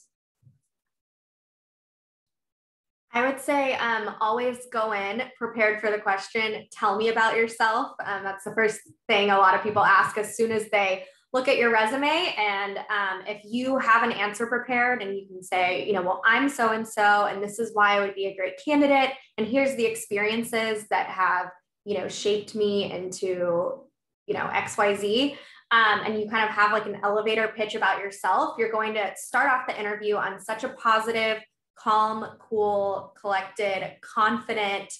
I would say um, always go in prepared for the question. Tell me about yourself. Um, that's the first thing a lot of people ask as soon as they look at your resume. And um, if you have an answer prepared and you can say, you know, well, I'm so and so, and this is why I would be a great candidate. And here's the experiences that have, you know, shaped me into, you know, XYZ. Um, and you kind of have like an elevator pitch about yourself, you're going to start off the interview on such a positive, calm, cool, collected, confident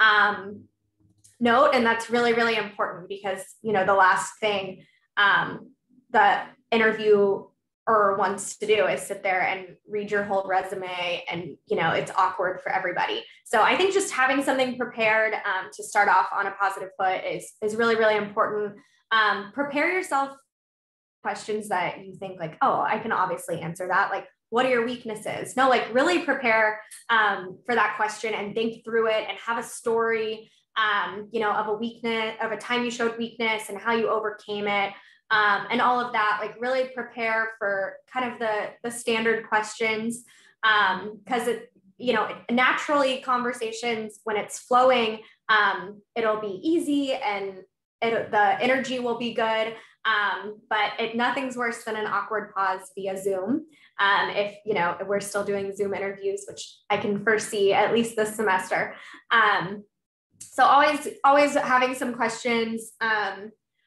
um, note. And that's really, really important because, you know, the last thing um, the interviewer wants to do is sit there and read your whole resume and you know it's awkward for everybody. So i think just having something prepared um, to start off on a positive foot is is really really important. Um, prepare yourself questions that you think like oh i can obviously answer that. Like what are your weaknesses? No like really prepare um, for that question and think through it and have a story um, you know of a weakness of a time you showed weakness and how you overcame it um, and all of that like really prepare for kind of the the standard questions because um, it you know naturally conversations when it's flowing um, it'll be easy and it, the energy will be good um, but it, nothing's worse than an awkward pause via Zoom. Um, if you know we're still doing Zoom interviews, which I can foresee at least this semester. Um, so always, always having some questions.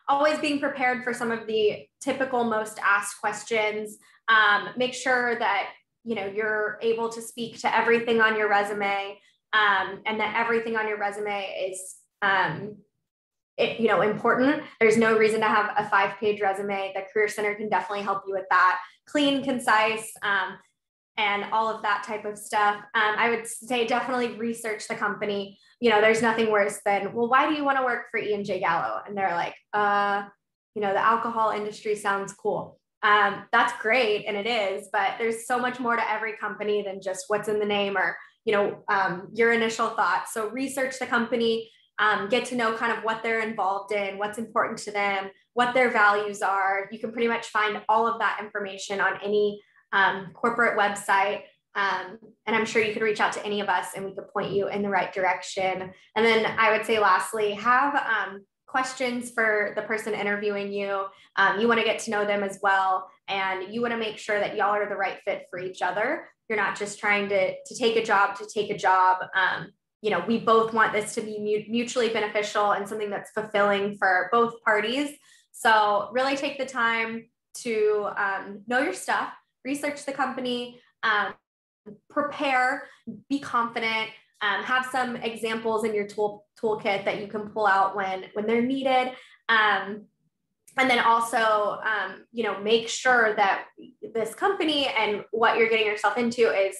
Always being prepared for some of the typical most asked questions. Um, make sure that you know you're able to speak to everything on your resume, um, and that everything on your resume is um, it, you know, important. There's no reason to have a five page resume. The Career Center can definitely help you with that. Clean, concise, um, and all of that type of stuff. Um, I would say definitely research the company. You know, there's nothing worse than, well, why do you want to work for E&J Gallo? And they're like, uh, you know, the alcohol industry sounds cool. Um, that's great, and it is, but there's so much more to every company than just what's in the name or, you know, um, your initial thoughts. So research the company, um, get to know kind of what they're involved in, what's important to them, what their values are. You can pretty much find all of that information on any um, corporate website. Um, and I'm sure you could reach out to any of us and we could point you in the right direction. And then I would say, lastly, have um, questions for the person interviewing you. Um, you want to get to know them as well. And you want to make sure that y'all are the right fit for each other. You're not just trying to, to take a job to take a job. Um, you know, we both want this to be mutually beneficial and something that's fulfilling for both parties. So, really take the time to um, know your stuff, research the company, um, prepare, be confident, um, have some examples in your tool toolkit that you can pull out when when they're needed. Um, and then also, um, you know, make sure that this company and what you're getting yourself into is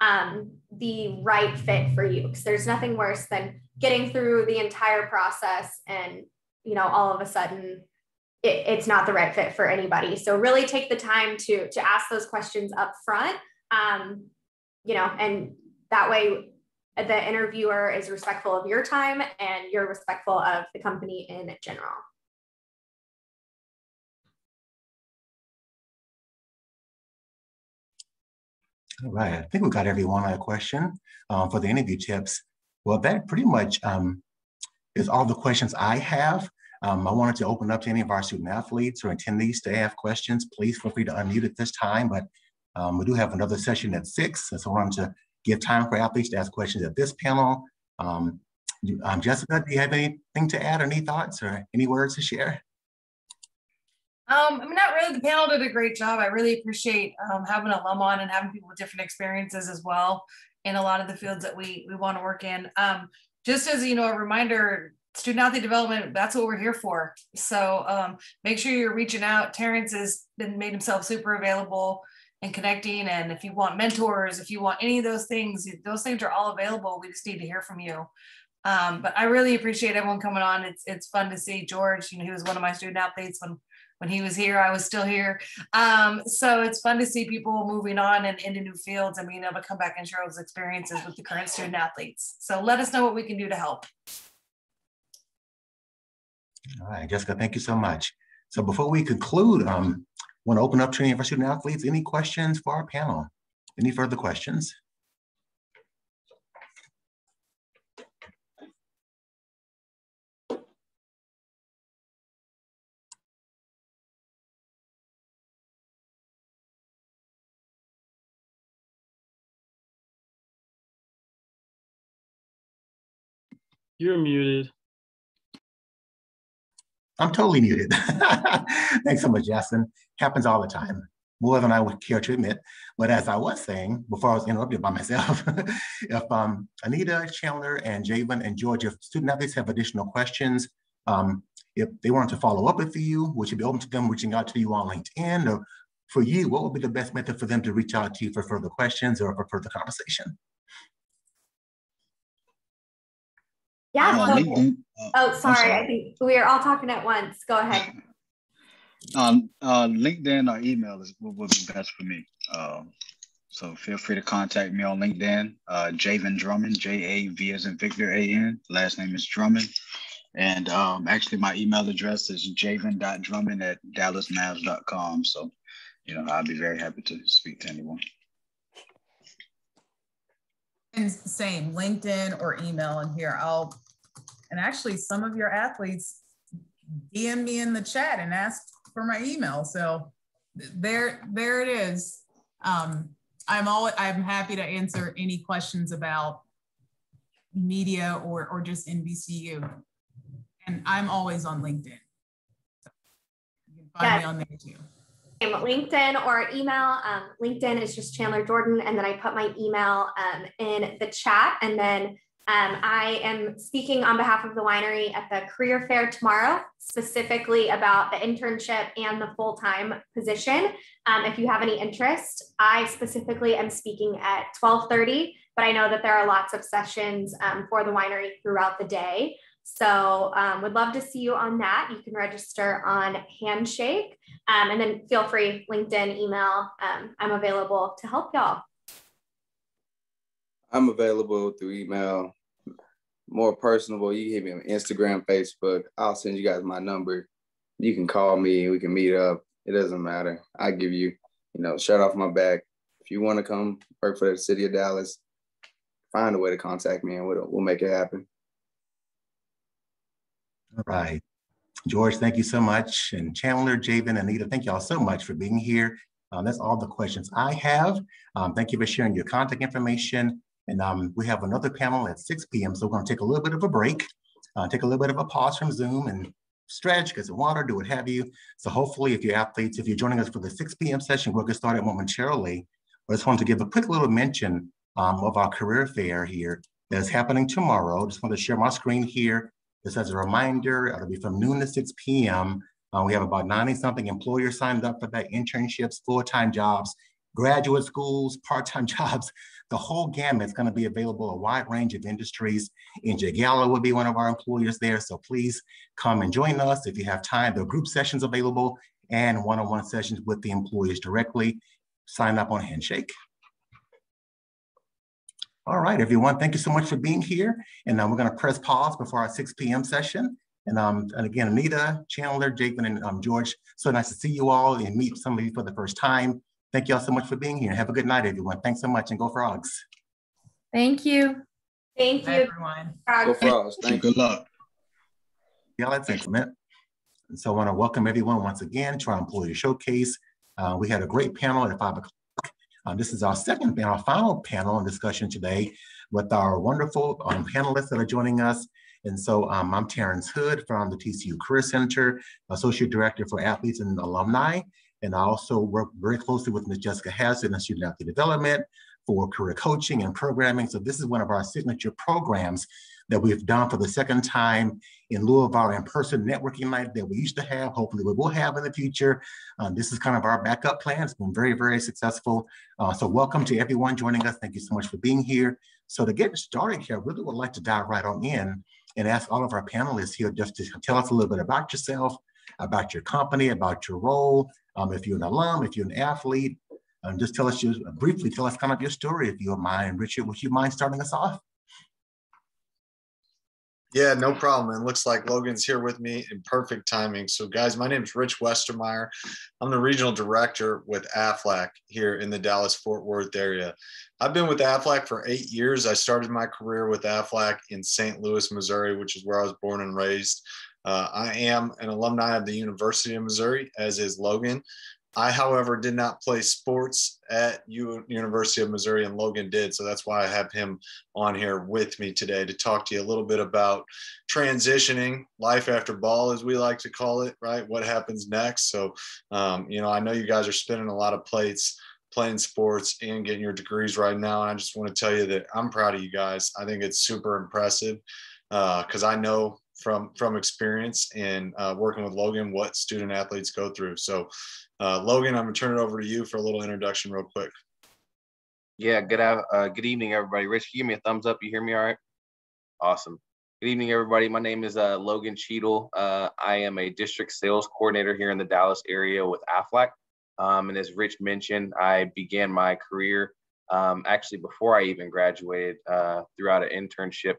um, the right fit for you because there's nothing worse than getting through the entire process and you know all of a sudden it, it's not the right fit for anybody so really take the time to to ask those questions up front um, you know and that way the interviewer is respectful of your time and you're respectful of the company in general All right, I think we got everyone on a question uh, for the interview tips. Well, that pretty much um, is all the questions I have. Um, I wanted to open up to any of our student athletes or attendees to have questions. Please feel free to unmute at this time, but um, we do have another session at six. So I wanted to give time for athletes to ask questions at this panel. Um, um, Jessica, do you have anything to add or any thoughts or any words to share? Um, I mean, not really. The panel did a great job. I really appreciate um, having alum on and having people with different experiences as well in a lot of the fields that we we want to work in. Um, just as you know, a reminder, student athlete development, that's what we're here for. So um, make sure you're reaching out. Terrence has been made himself super available and connecting. And if you want mentors, if you want any of those things, those things are all available. We just need to hear from you. Um, but I really appreciate everyone coming on. It's it's fun to see George. You know, he was one of my student athletes when when he was here. I was still here. Um, so it's fun to see people moving on and into new fields and being able to come back and share those experiences with the current student athletes. So let us know what we can do to help. All right, Jessica, thank you so much. So before we conclude, um, want to open up to any of our student athletes. Any questions for our panel? Any further questions? You're muted. I'm totally muted. *laughs* Thanks so much, Justin. Happens all the time, more than I would care to admit. But as I was saying before I was interrupted by myself, *laughs* if um, Anita, Chandler, and Javan and George, if student athletes have additional questions, um, if they want to follow up with you, would you be open to them reaching out to you on LinkedIn? Or for you, what would be the best method for them to reach out to you for further questions or for further conversation? Yeah. So, uh, oh, sorry. sorry. I think we are all talking at once. Go ahead. Um, uh, LinkedIn or email is what would be best for me. Um, so feel free to contact me on LinkedIn. Uh, Javan Drummond, J A V as in Victor A N. Last name is Drummond. And um, actually, my email address is javan.drummond at dallasmavs.com. So, you know, I'd be very happy to speak to anyone. And same LinkedIn or email in here. I'll, and actually some of your athletes DM me in the chat and ask for my email. So there, there it is. Um, I'm always, I'm happy to answer any questions about media or, or just NBCU. And I'm always on LinkedIn. So you can find yes. me on there too. LinkedIn or email. Um, LinkedIn is just Chandler Jordan, and then I put my email um, in the chat. And then um, I am speaking on behalf of the winery at the career fair tomorrow, specifically about the internship and the full time position. Um, if you have any interest, I specifically am speaking at 12:30, but I know that there are lots of sessions um, for the winery throughout the day. So um, would love to see you on that. You can register on Handshake. Um, and then feel free, LinkedIn, email. Um, I'm available to help y'all. I'm available through email. More personable, you can hit me on Instagram, Facebook. I'll send you guys my number. You can call me. We can meet up. It doesn't matter. I give you, you know, shut off my back. If you want to come work for the city of Dallas, find a way to contact me and we'll, we'll make it happen. All right. George, thank you so much. And Chandler, Javan, Anita, thank you all so much for being here. Um, that's all the questions I have. Um, thank you for sharing your contact information. And um, we have another panel at 6 p.m. So we're going to take a little bit of a break, uh, take a little bit of a pause from Zoom and stretch, get some water, do what have you. So hopefully, if you're athletes, if you're joining us for the 6 p.m. session, we'll get started momentarily. But I just wanted to give a quick little mention um, of our career fair here that's happening tomorrow. Just want to share my screen here just as a reminder, it'll be from noon to 6 p.m. Uh, we have about 90 something employers signed up for that, internships, full-time jobs, graduate schools, part-time *laughs* jobs, the whole gamut is going to be available, a wide range of industries. E&J Gallo will be one of our employers there. So please come and join us if you have time. There are group sessions available and one-on-one sessions with the employers directly. Sign up on Handshake. All right, everyone. Thank you so much for being here. And um, we're going to press pause before our 6 p.m. session. And, um, and again, Anita, Chandler, Jacob, and um, George, so nice to see you all and meet some of you for the first time. Thank you all so much for being here. Have a good night, everyone. Thanks so much and go frogs. Thank you. Thank you. everyone. Go frogs. Thank you. Good luck. Yeah, that's excellent. And so I want to welcome everyone once again to our employee showcase. Uh, we had a great panel at five o'clock. Uh, this is our second panel, our final panel and discussion today with our wonderful um, panelists that are joining us. And so um, I'm Terrence Hood from the TCU Career Center, Associate Director for Athletes and Alumni. And I also work very closely with Ms. Jessica Hassett in Student Athlete Development for career coaching and programming. So this is one of our signature programs that we've done for the second time in lieu of our in-person networking night that we used to have, hopefully we will have in the future. Um, this is kind of our backup plan. It's been very, very successful. Uh, so welcome to everyone joining us. Thank you so much for being here. So to get started here, I really would like to dive right on in and ask all of our panelists here just to tell us a little bit about yourself, about your company, about your role. Um, if you're an alum, if you're an athlete, um, just tell us just briefly, tell us kind of your story if you don't mind. Richard, would you mind starting us off? Yeah, no problem. It looks like Logan's here with me in perfect timing. So, guys, my name is Rich Westermayer. I'm the regional director with AFLAC here in the Dallas Fort Worth area. I've been with AFLAC for eight years. I started my career with AFLAC in St. Louis, Missouri, which is where I was born and raised. Uh, I am an alumni of the University of Missouri, as is Logan. I, however, did not play sports at U- University of Missouri, and Logan did. So that's why I have him on here with me today to talk to you a little bit about transitioning life after ball, as we like to call it, right? What happens next? So, um, you know, I know you guys are spinning a lot of plates playing sports and getting your degrees right now. And I just want to tell you that I'm proud of you guys. I think it's super impressive because uh, I know from from experience and uh, working with Logan what student athletes go through. So uh, Logan, I'm gonna turn it over to you for a little introduction, real quick. Yeah, good uh, good evening, everybody. Rich, give me a thumbs up. You hear me all right? Awesome. Good evening, everybody. My name is uh, Logan Cheadle. Uh, I am a district sales coordinator here in the Dallas area with AFLAC. Um, and as Rich mentioned, I began my career um, actually before I even graduated uh, throughout an internship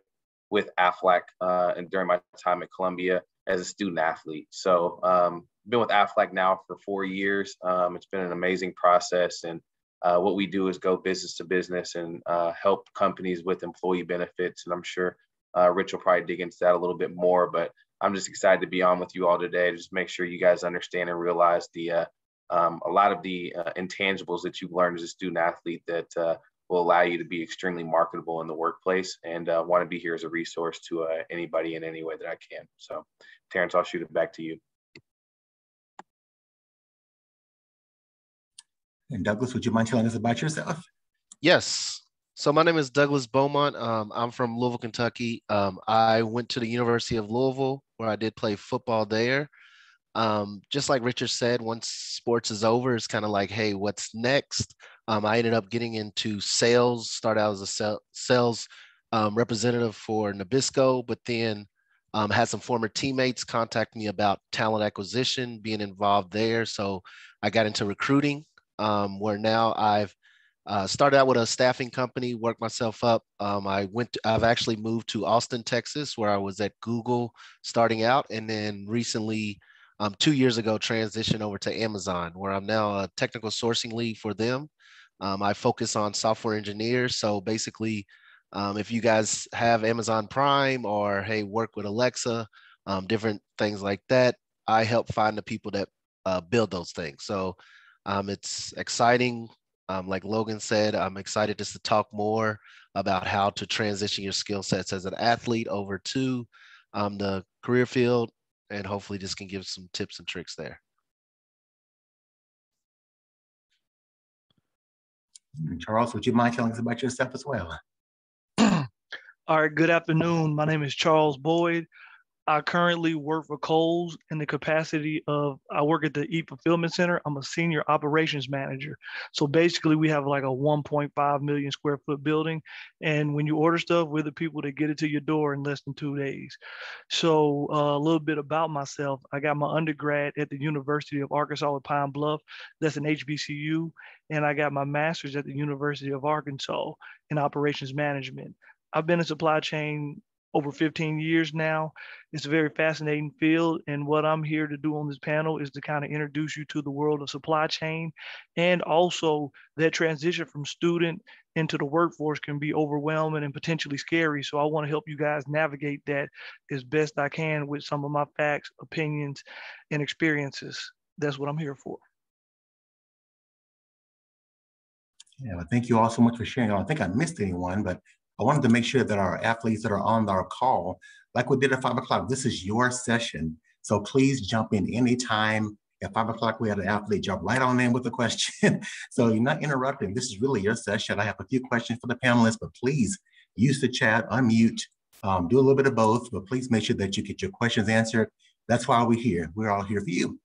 with AFLAC uh, and during my time at Columbia as a student athlete. So um, been with AFLAC now for four years. Um, it's been an amazing process. And uh, what we do is go business to business and uh, help companies with employee benefits. And I'm sure uh, Rich will probably dig into that a little bit more, but I'm just excited to be on with you all today to just make sure you guys understand and realize the uh, um, a lot of the uh, intangibles that you've learned as a student athlete that uh, will allow you to be extremely marketable in the workplace and want to be here as a resource to anybody in any way that I can. So Terrence, I'll shoot it back to you. And Douglas, would you mind telling us about yourself? Yes. So my name is Douglas Beaumont. Um, I'm from Louisville, Kentucky. Um, I went to the University of Louisville where I did play football there. Um, just like Richard said, once sports is over, it's kind of like, hey, what's next? Um, I ended up getting into sales, started out as a sales um, representative for Nabisco, but then um, had some former teammates contact me about talent acquisition, being involved there. So I got into recruiting um, where now I've uh, started out with a staffing company, worked myself up. Um, I went, to, I've actually moved to Austin, Texas, where I was at Google starting out. And then recently, um, two years ago, transitioned over to Amazon, where I'm now a technical sourcing lead for them. Um, I focus on software engineers. So basically, um, if you guys have Amazon Prime or hey, work with Alexa, um, different things like that, I help find the people that uh, build those things. So um, it's exciting. Um, like Logan said, I'm excited just to talk more about how to transition your skill sets as an athlete over to um, the career field, and hopefully this can give some tips and tricks there. Charles, would you mind telling us about yourself as well? *clears throat* All right, good afternoon. My name is Charles Boyd. I currently work for Kohl's in the capacity of I work at the e-fulfillment center. I'm a senior operations manager. So basically we have like a 1.5 million square foot building. And when you order stuff, we're the people that get it to your door in less than two days. So uh, a little bit about myself. I got my undergrad at the University of Arkansas at Pine Bluff. That's an HBCU. And I got my master's at the University of Arkansas in operations management. I've been in supply chain over 15 years now. It's a very fascinating field. And what I'm here to do on this panel is to kind of introduce you to the world of supply chain and also that transition from student into the workforce can be overwhelming and potentially scary. So I want to help you guys navigate that as best I can with some of my facts, opinions, and experiences. That's what I'm here for. Yeah, well, thank you all so much for sharing. I don't think I missed anyone, but I wanted to make sure that our athletes that are on our call, like we did at five o'clock, this is your session. So please jump in anytime. At five o'clock, we had an athlete jump right on in with a question. *laughs* so you're not interrupting. This is really your session. I have a few questions for the panelists, but please use the chat, unmute, um, do a little bit of both, but please make sure that you get your questions answered. That's why we're here. We're all here for you.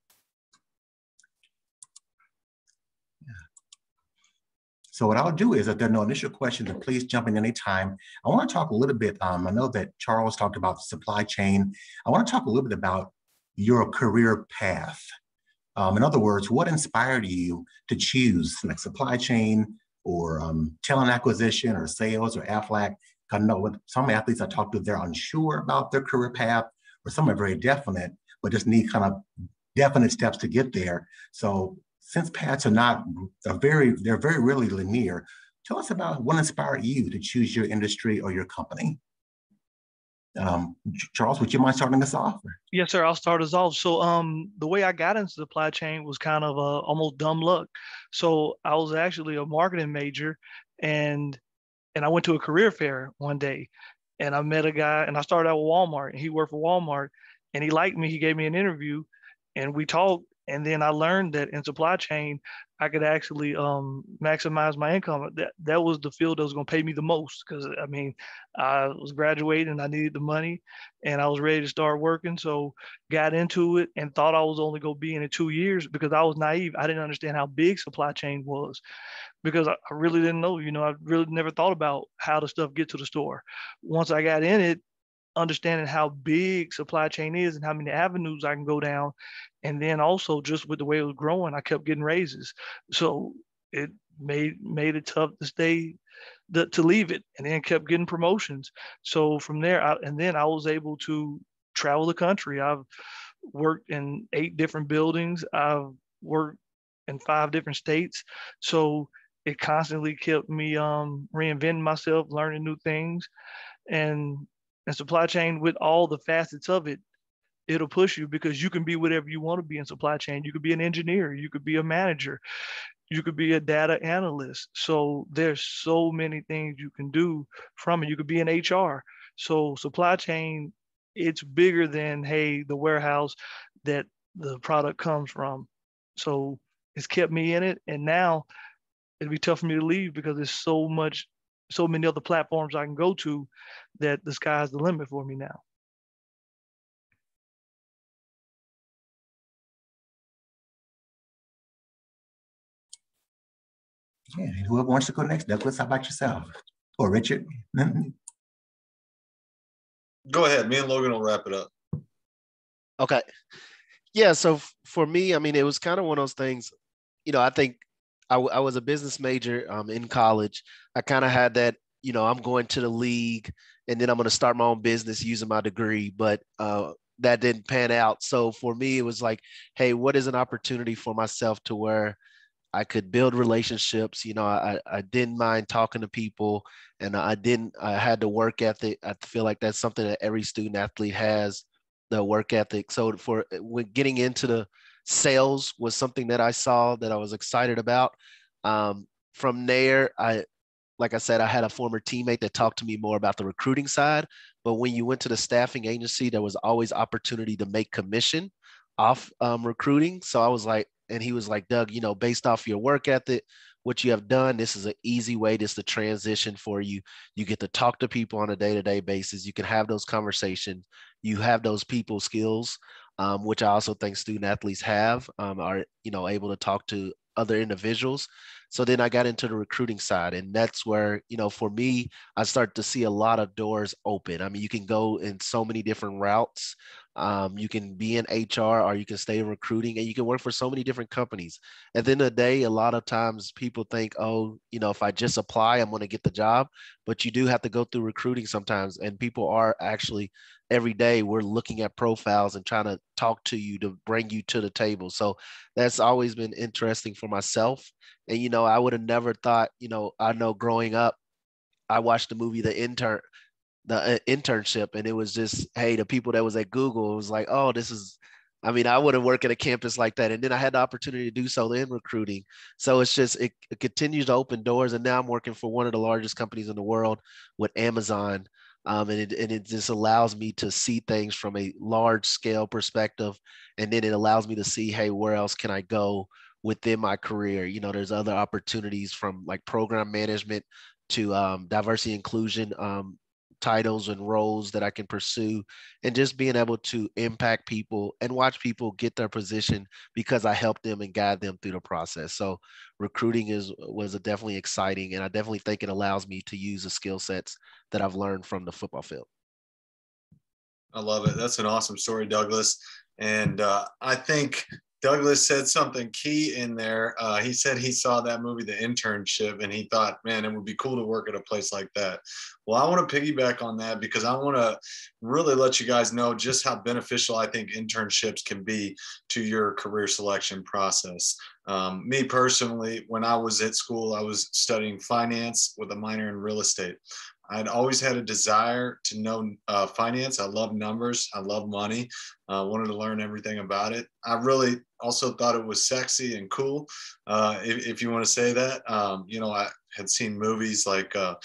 So what I'll do is if there are no initial questions, please jump in anytime. I want to talk a little bit, um, I know that Charles talked about supply chain. I want to talk a little bit about your career path. Um, in other words, what inspired you to choose like supply chain or um, talent acquisition or sales or AFLAC? I know some athletes I talk to, they're unsure about their career path, or some are very definite, but just need kind of definite steps to get there. So since paths are not are very they're very really linear tell us about what inspired you to choose your industry or your company. Um, charles would you mind starting us off? Yes sir i'll start us off. So um, the way i got into supply chain was kind of uh, almost dumb luck. So i was actually a marketing major and and i went to a career fair one day and i met a guy and i started out with walmart and he worked for walmart and he liked me he gave me an interview and we talked and then I learned that in supply chain, I could actually um, maximize my income. That that was the field that was going to pay me the most because I mean, I was graduating and I needed the money, and I was ready to start working. So got into it and thought I was only going to be in it two years because I was naive. I didn't understand how big supply chain was because I really didn't know. You know, I really never thought about how the stuff get to the store. Once I got in it, understanding how big supply chain is and how many avenues I can go down. And then also just with the way it was growing, I kept getting raises. So it made made it tough to stay the, to leave it and then kept getting promotions. So from there, I, and then I was able to travel the country. I've worked in eight different buildings. I've worked in five different states. So it constantly kept me um, reinventing myself, learning new things. And and supply chain with all the facets of it it'll push you because you can be whatever you want to be in supply chain. You could be an engineer you could be a manager you could be a data analyst. So there's so many things you can do from it. You could be in hr so supply chain it's bigger than hey the warehouse that the product comes from. So it's kept me in it and now it'd be tough for me to leave because there's so much so many other platforms I can go to that the sky's the limit for me now. Yeah, whoever wants to go next, Douglas, how about yourself? Or Richard? go ahead. Me and Logan will wrap it up. Okay. Yeah. So for me, I mean, it was kind of one of those things, you know, I think I, I was a business major um, in college. I kind of had that you know, I'm going to the league and then I'm going to start my own business using my degree. But uh, that didn't pan out. So for me, it was like, hey, what is an opportunity for myself to where I could build relationships? You know, I, I didn't mind talking to people and I didn't, I had the work ethic. I feel like that's something that every student athlete has the work ethic. So for when getting into the sales was something that I saw that I was excited about. Um, from there, I like I said, I had a former teammate that talked to me more about the recruiting side. But when you went to the staffing agency, there was always opportunity to make commission off um, recruiting. So I was like, and he was like, Doug, you know, based off your work ethic, what you have done, this is an easy way just to transition for you. You get to talk to people on a day to day basis. You can have those conversations. You have those people skills, um, which I also think student athletes have, um, are, you know, able to talk to other individuals. So then I got into the recruiting side, and that's where, you know, for me, I start to see a lot of doors open. I mean, you can go in so many different routes. Um, you can be in HR or you can stay in recruiting and you can work for so many different companies. At the end of the day, a lot of times people think, oh, you know, if I just apply, I'm going to get the job. But you do have to go through recruiting sometimes. And people are actually every day we're looking at profiles and trying to talk to you to bring you to the table. So that's always been interesting for myself. And, you know, I would have never thought, you know, I know growing up, I watched the movie The Intern the uh, internship and it was just hey the people that was at google was like oh this is i mean i wouldn't work at a campus like that and then i had the opportunity to do so in recruiting. So it's just it, it continues to open doors and now i'm working for one of the largest companies in the world with amazon um, and, it, and it just allows me to see things from a large scale perspective and then it allows me to see hey where else can i go within my career? You know there's other opportunities from like program management to um, diversity inclusion um, titles and roles that I can pursue and just being able to impact people and watch people get their position because I help them and guide them through the process. So recruiting is was definitely exciting and I definitely think it allows me to use the skill sets that I've learned from the football field. I love it. That's an awesome story, Douglas. And uh, I think Douglas said something key in there. Uh, he said he saw that movie, The Internship, and he thought, man, it would be cool to work at a place like that. Well, I want to piggyback on that because I want to really let you guys know just how beneficial I think internships can be to your career selection process. Um, me personally, when I was at school, I was studying finance with a minor in real estate. I'd always had a desire to know uh, finance. I love numbers. I love money. I uh, wanted to learn everything about it. I really also thought it was sexy and cool, uh, if, if, you want to say that. Um, you know, I had seen movies like uh,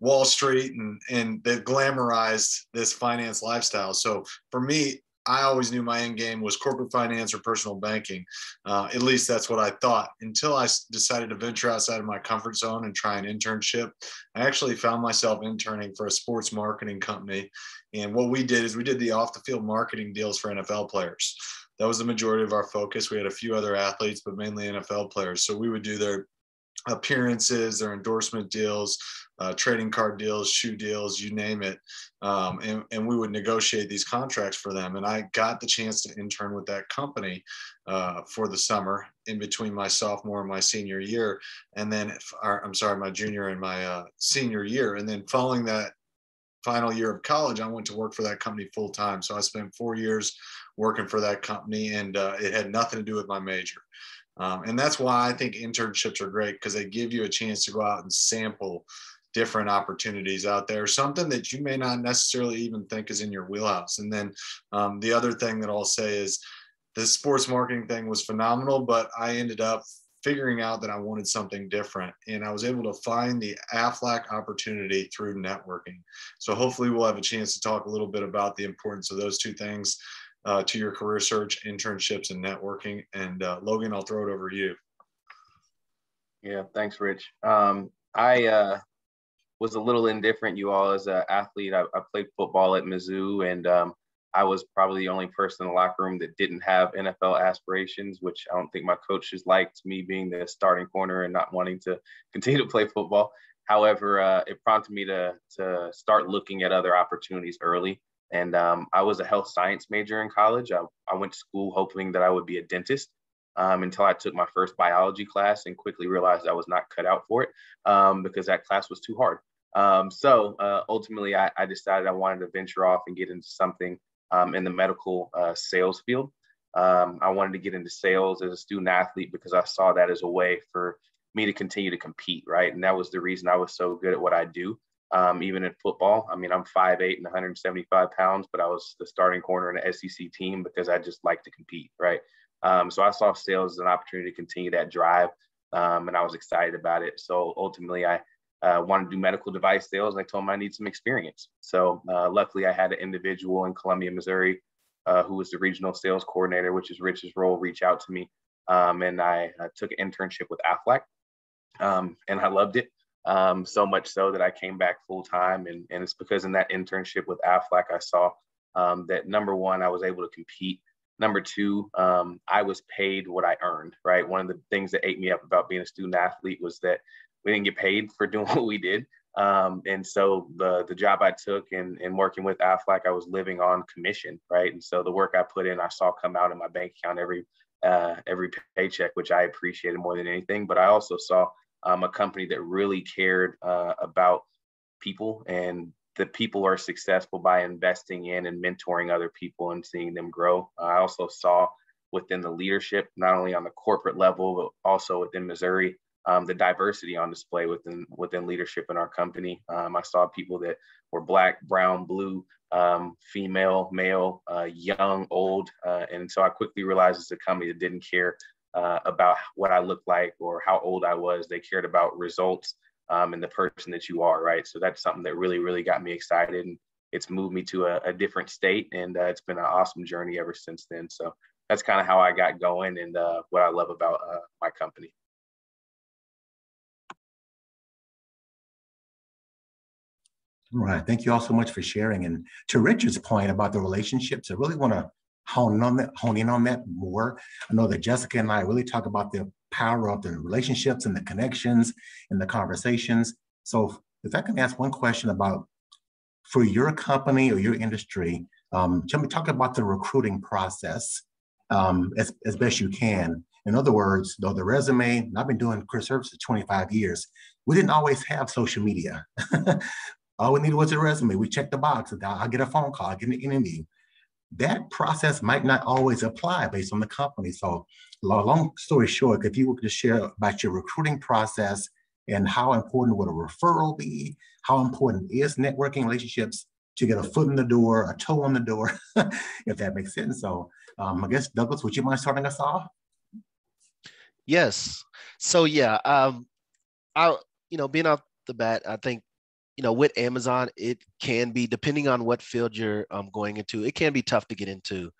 Wall Street and, and they glamorized this finance lifestyle. So for me, I always knew my end game was corporate finance or personal banking. Uh, at least that's what I thought until I decided to venture outside of my comfort zone and try an internship. I actually found myself interning for a sports marketing company. And what we did is we did the off the field marketing deals for NFL players. That was the majority of our focus. We had a few other athletes, but mainly NFL players. So we would do their appearances, their endorsement deals, uh, trading card deals, shoe deals, you name it. Um, and, and we would negotiate these contracts for them. And I got the chance to intern with that company uh, for the summer in between my sophomore and my senior year. And then, or, I'm sorry, my junior and my uh, senior year. And then following that final year of college, I went to work for that company full time. So I spent four years working for that company and uh, it had nothing to do with my major. Um, and that's why I think internships are great because they give you a chance to go out and sample different opportunities out there, something that you may not necessarily even think is in your wheelhouse. And then um, the other thing that I'll say is the sports marketing thing was phenomenal, but I ended up figuring out that I wanted something different. And I was able to find the AFLAC opportunity through networking. So hopefully we'll have a chance to talk a little bit about the importance of those two things uh, to your career search, internships, and networking. And uh, Logan, I'll throw it over to you. Yeah, thanks, Rich. Um, I uh, was a little indifferent. You all, as an athlete, I, I played football at Mizzou, and um, I was probably the only person in the locker room that didn't have NFL aspirations, which I don't think my coaches liked me being the starting corner and not wanting to *laughs* continue to play football. However, uh, it prompted me to to start looking at other opportunities early. And um, I was a health science major in college. I, I went to school hoping that I would be a dentist um, until I took my first biology class and quickly realized I was not cut out for it um, because that class was too hard. Um, so uh, ultimately, I, I, decided I wanted to venture off and get into something um, in the medical uh, sales field. Um, I wanted to get into sales as a student athlete because I saw that as a way for me to continue to compete, right? And that was the reason I was so good at what I do um, even in football. I mean, I'm 5'8 and 175 pounds, but I was the starting corner in the SEC team because I just like to compete, right? Um, so I saw sales as an opportunity to continue that drive, um, and I was excited about it. So ultimately, I uh, wanted to do medical device sales, and I told him I need some experience. So uh, luckily, I had an individual in Columbia, Missouri, uh, who was the regional sales coordinator, which is Rich's role, reach out to me, um, and I, I, took an internship with Aflac, um, and I loved it um, so much so that I came back full time. And, and it's because in that internship with AFLAC, I saw um, that number one, I was able to compete. Number two, um, I was paid what I earned, right? One of the things that ate me up about being a student athlete was that we didn't get paid for *laughs* doing what we did. Um, and so the the job I took and in working with Aflac, I was living on commission, right? And so the work I put in, I saw come out in my bank account every uh, every paycheck, which I appreciated more than anything. But I also saw um, a company that really cared uh, about people and the people are successful by investing in and mentoring other people and seeing them grow. I also saw within the leadership, not only on the corporate level, but also within Missouri, um, the diversity on display within within leadership in our company. Um, I saw people that were black, brown, blue, um, female, male, uh, young, old, uh, and so I quickly realized it's a company that didn't care uh, about what I looked like or how old I was. They cared about results um, and the person that you are, right? So that's something that really, really got me excited, and it's moved me to a, a different state, and uh, it's been an awesome journey ever since then. So that's kind of how I got going, and uh, what I love about uh, my company. All right. Thank you all so much for sharing. And to Richard's point about the relationships, I really want to hone on that, hone in on that more. I know that Jessica and I really talk about the power of the relationships and the connections and the conversations. So if I can ask one question about for your company or your industry, um, tell me talk about the recruiting process um, as, as best you can. In other words, though the resume, I've been doing career services 25 years, we didn't always have social media. *laughs* All we needed was a resume. We checked the box. I'll get a phone call, I'll get an interview. That process might not always apply based on the company. So, long story short, if you were to share about your recruiting process and how important would a referral be, how important is networking relationships to get a foot in the door, a toe on the door, *laughs* if that makes sense. So, um, I guess Douglas, would you mind starting us off? Yes. So yeah, um, I you know being off the bat, I think you know, with Amazon, it can be depending on what field you're um, going into. It can be tough to get into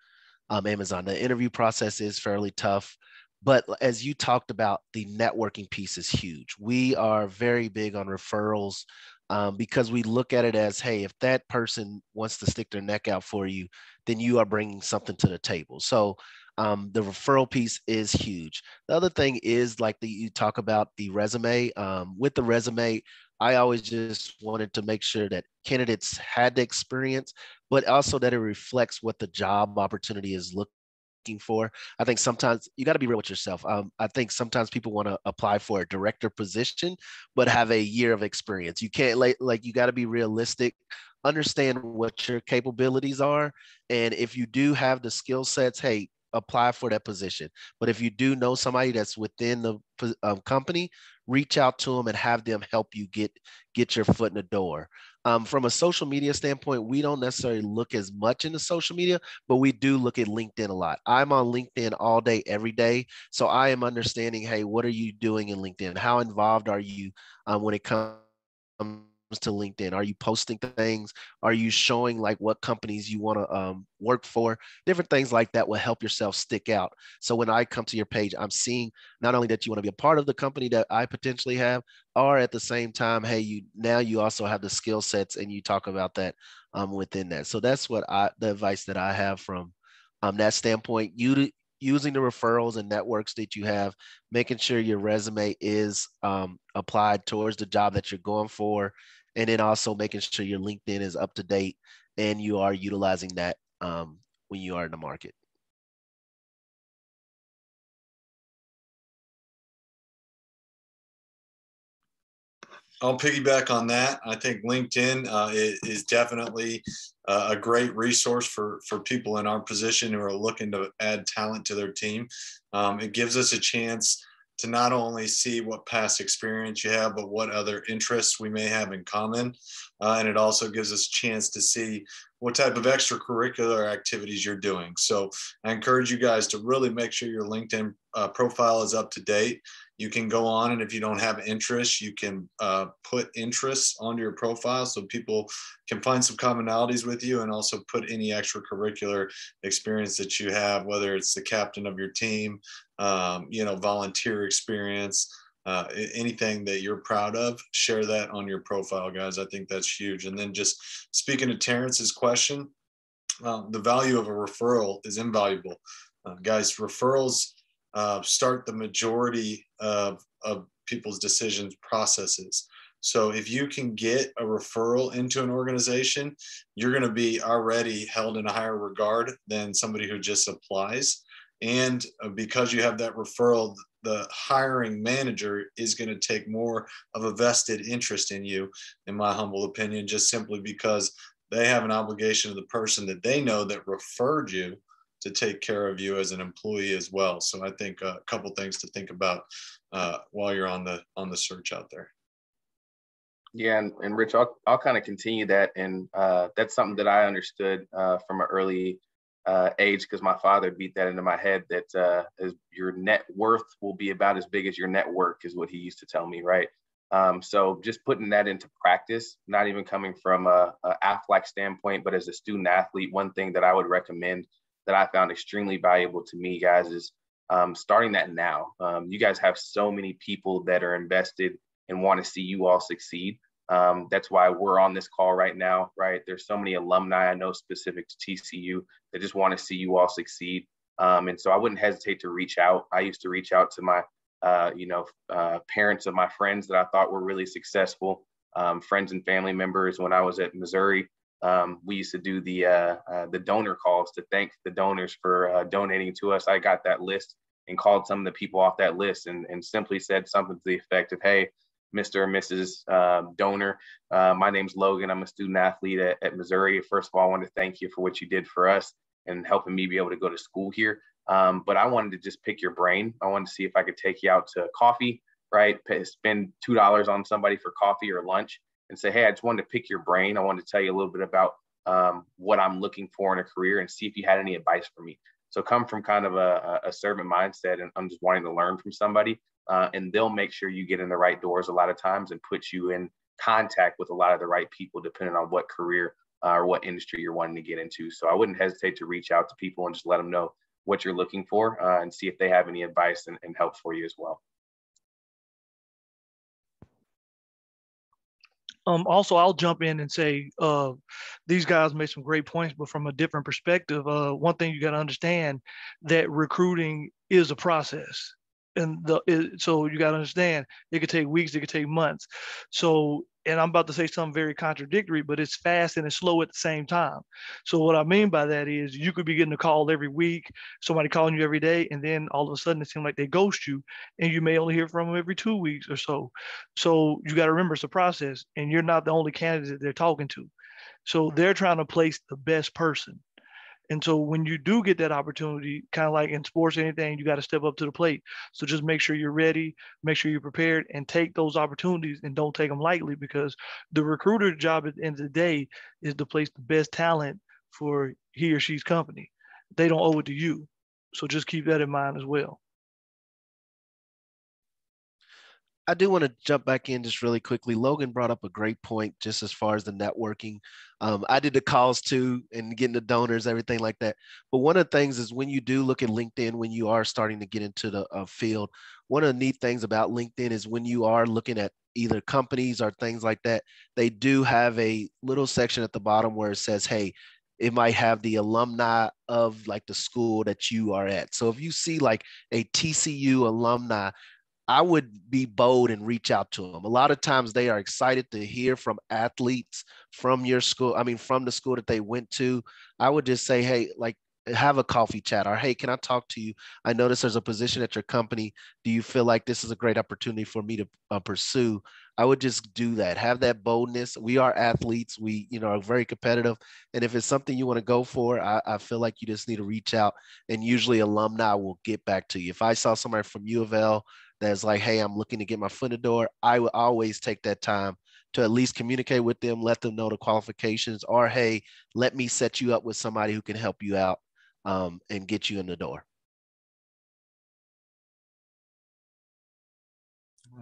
um, Amazon. The interview process is fairly tough, but as you talked about, the networking piece is huge. We are very big on referrals um, because we look at it as, hey, if that person wants to stick their neck out for you, then you are bringing something to the table. So um, the referral piece is huge. The other thing is like the, you talk about the resume. Um, with the resume, I always just wanted to make sure that candidates had the experience, but also that it reflects what the job opportunity is looking for. I think sometimes you got to be real with yourself. Um, I think sometimes people want to apply for a director position, but have a year of experience. You can't like like you got to be realistic. Understand what your capabilities are, and if you do have the skill sets, hey, apply for that position. But if you do know somebody that's within the um, company, reach out to them and have them help you get get your foot in the door. Um, from a social media standpoint, we don't necessarily look as much into social media, but we do look at LinkedIn a lot. I'm on LinkedIn all day, every day. So I am understanding, hey, what are you doing in LinkedIn? How involved are you um, when it comes to LinkedIn? Are you posting things? Are you showing like what companies you want to um, work for? Different things like that will help yourself stick out. So when I come to your page, I'm seeing not only that you want to be a part of the company that I potentially have, or at the same time, hey, you now you also have the skill sets and you talk about that um, within that. So that's what I the advice that I have from um, that standpoint. You using the referrals and networks that you have, making sure your resume is um, applied towards the job that you're going for, and then also making sure your LinkedIn is up to date and you are utilizing that um, when you are in the market. I'll piggyback on that. I think LinkedIn uh, is, definitely uh, a great resource for, for people in our position who are looking to add talent to their team. Um, it gives us a chance to not only see what past experience you have, but what other interests we may have in common. Uh, and it also gives us a chance to see what type of extracurricular activities you're doing. So I encourage you guys to really make sure your LinkedIn uh, profile is up to date. You can go on, and if you don't have interests, you can uh, put interests onto your profile so people can find some commonalities with you and also put any extracurricular experience that you have, whether it's the captain of your team, um, you know, volunteer experience. Uh, anything that you're proud of, share that on your profile, guys. I think that's huge. And then just speaking to Terrence's question, um, the value of a referral is invaluable. Uh, guys, referrals uh, start the majority of, of people's decisions processes. So if you can get a referral into an organization, you're going to be already held in a higher regard than somebody who just applies. And uh, because you have that referral, the hiring manager is going to take more of a vested interest in you, in my humble opinion, just simply because they have an obligation to the person that they know that referred you to take care of you as an employee as well. So I think a couple things to think about uh, while you're on the on the search out there. Yeah, and, and Rich, I'll, I'll kind of continue that. And uh, that's something that I understood uh, from an early uh, age because my father beat that into my head that uh, your net worth will be about as big as your network, is what he used to tell me, right? Um, so just putting that into practice, not even coming from a, a AFLAC standpoint, but as a student athlete, one thing that I would recommend that I found extremely valuable to me, guys, is um, starting that now. Um, you guys have so many people that are invested and want to see you all succeed. Um, that's why we're on this call right now, right? There's so many alumni I know specific to TCU that just want to see you all succeed. Um, and so I wouldn't hesitate to reach out. I used to reach out to my, uh, you know, uh, parents of my friends that I thought were really successful, um, friends and family members. When I was at Missouri, um, we used to do the uh, uh, the donor calls to thank the donors for uh, donating to us. I got that list and called some of the people off that list and, and simply said something to the effect of, "Hey, Mr. or Mrs. Uh, donor. Uh, my name's Logan. I'm a student athlete at, at, Missouri. First of all, I want to thank you for what you did for us and helping me be able to go to school here. Um, but I wanted to just pick your brain. I wanted to see if I could take you out to coffee, right? Spend $2 on somebody for coffee or lunch and say, hey, I just wanted to pick your brain. I wanted to tell you a little bit about um, what I'm looking for in a career and see if you had any advice for me. So come from kind of a, a servant mindset and I'm just wanting to learn from somebody uh, and they'll make sure you get in the right doors a lot of times and put you in contact with a lot of the right people depending on what career uh, or what industry you're wanting to get into. So I wouldn't hesitate to reach out to people and just let them know what you're looking for uh, and see if they have any advice and, and help for you as well. Um, also, I'll jump in and say uh, these guys made some great points, but from a different perspective, uh, one thing you got to understand that recruiting is a process and the it, so you got to understand it could take weeks it could take months. So and i'm about to say something very contradictory but it's fast and it's slow at the same time. So what i mean by that is you could be getting a call every week somebody calling you every day and then all of a sudden it seems like they ghost you and you may only hear from them every two weeks or so. So you got to remember it's a process and you're not the only candidate they're talking to. So they're trying to place the best person and so when you do get that opportunity, kind of like in sports, anything, you got to step up to the plate. So just make sure you're ready, make sure you're prepared, and take those opportunities and don't take them lightly because the recruiter job at the end of the day is to place the best talent for he or she's company. They don't owe it to you. So just keep that in mind as well. I do want to jump back in just really quickly. Logan brought up a great point just as far as the networking. Um, I did the calls too and getting the donors, everything like that. But one of the things is when you do look at LinkedIn, when you are starting to get into the uh, field, one of the neat things about LinkedIn is when you are looking at either companies or things like that, they do have a little section at the bottom where it says, hey, it might have the alumni of like the school that you are at. So if you see like a TCU alumni, I would be bold and reach out to them. A lot of times they are excited to hear from athletes from your school. I mean, from the school that they went to. I would just say, hey, like, have a coffee chat or hey can i talk to you? I notice there's a position at your company. Do you feel like this is a great opportunity for me to uh, pursue? I would just do that. Have that boldness. We are athletes. We you know are very competitive. And if it's something you want to go for I, I feel like you just need to reach out. And usually alumni will get back to you. If i saw somebody from u of l that's like, hey, I'm looking to get my foot in the door, I will always take that time to at least communicate with them, let them know the qualifications, or hey, let me set you up with somebody who can help you out um, and get you in the door.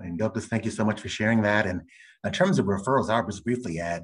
And Douglas, thank you so much for sharing that. And in terms of referrals, I'll just briefly add,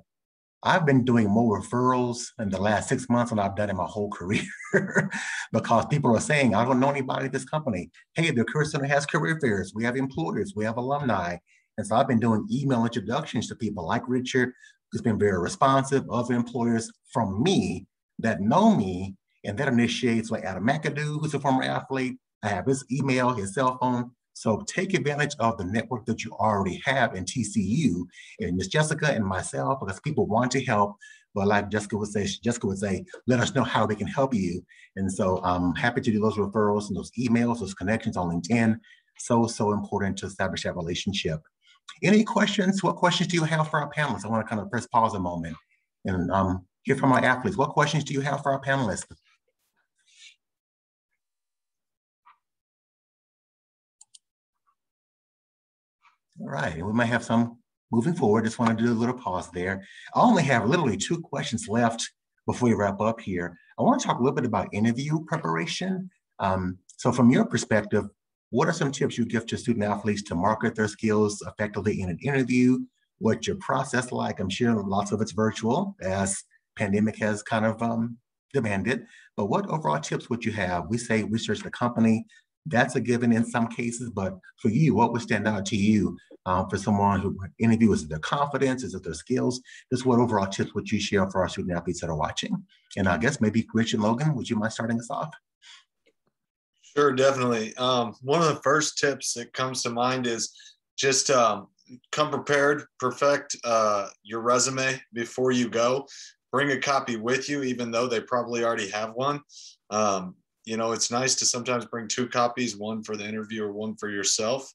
I've been doing more referrals in the last six months than I've done in my whole career *laughs* because people are saying, I don't know anybody at this company. Hey, the Career Center has career fairs. We have employers, we have alumni. And so I've been doing email introductions to people like Richard, who's been very responsive, other employers from me that know me. And that initiates like Adam McAdoo, who's a former athlete. I have his email, his cell phone. So take advantage of the network that you already have in TCU and Miss Jessica and myself, because people want to help. But like Jessica would say, Jessica would say, let us know how they can help you. And so I'm happy to do those referrals and those emails, those connections on LinkedIn. So, so important to establish that relationship. Any questions? What questions do you have for our panelists? I want to kind of press pause a moment and um, hear from our athletes. What questions do you have for our panelists? All right, we might have some moving forward. Just want to do a little pause there. I only have literally two questions left before we wrap up here. I want to talk a little bit about interview preparation. Um, so from your perspective, what are some tips you give to student athletes to market their skills effectively in an interview? What's your process like? I'm sure lots of it's virtual as pandemic has kind of um, demanded, but what overall tips would you have? We say research the company, that's a given in some cases, but for you, what would stand out to you um, for someone who interviews their confidence, is it their skills? Just what overall tips would you share for our student athletes that are watching? And I guess maybe Rich and Logan, would you mind starting us off? Sure, definitely. Um, one of the first tips that comes to mind is just um, come prepared, perfect uh, your resume before you go. Bring a copy with you, even though they probably already have one. Um, you know, it's nice to sometimes bring two copies, one for the interview or one for yourself.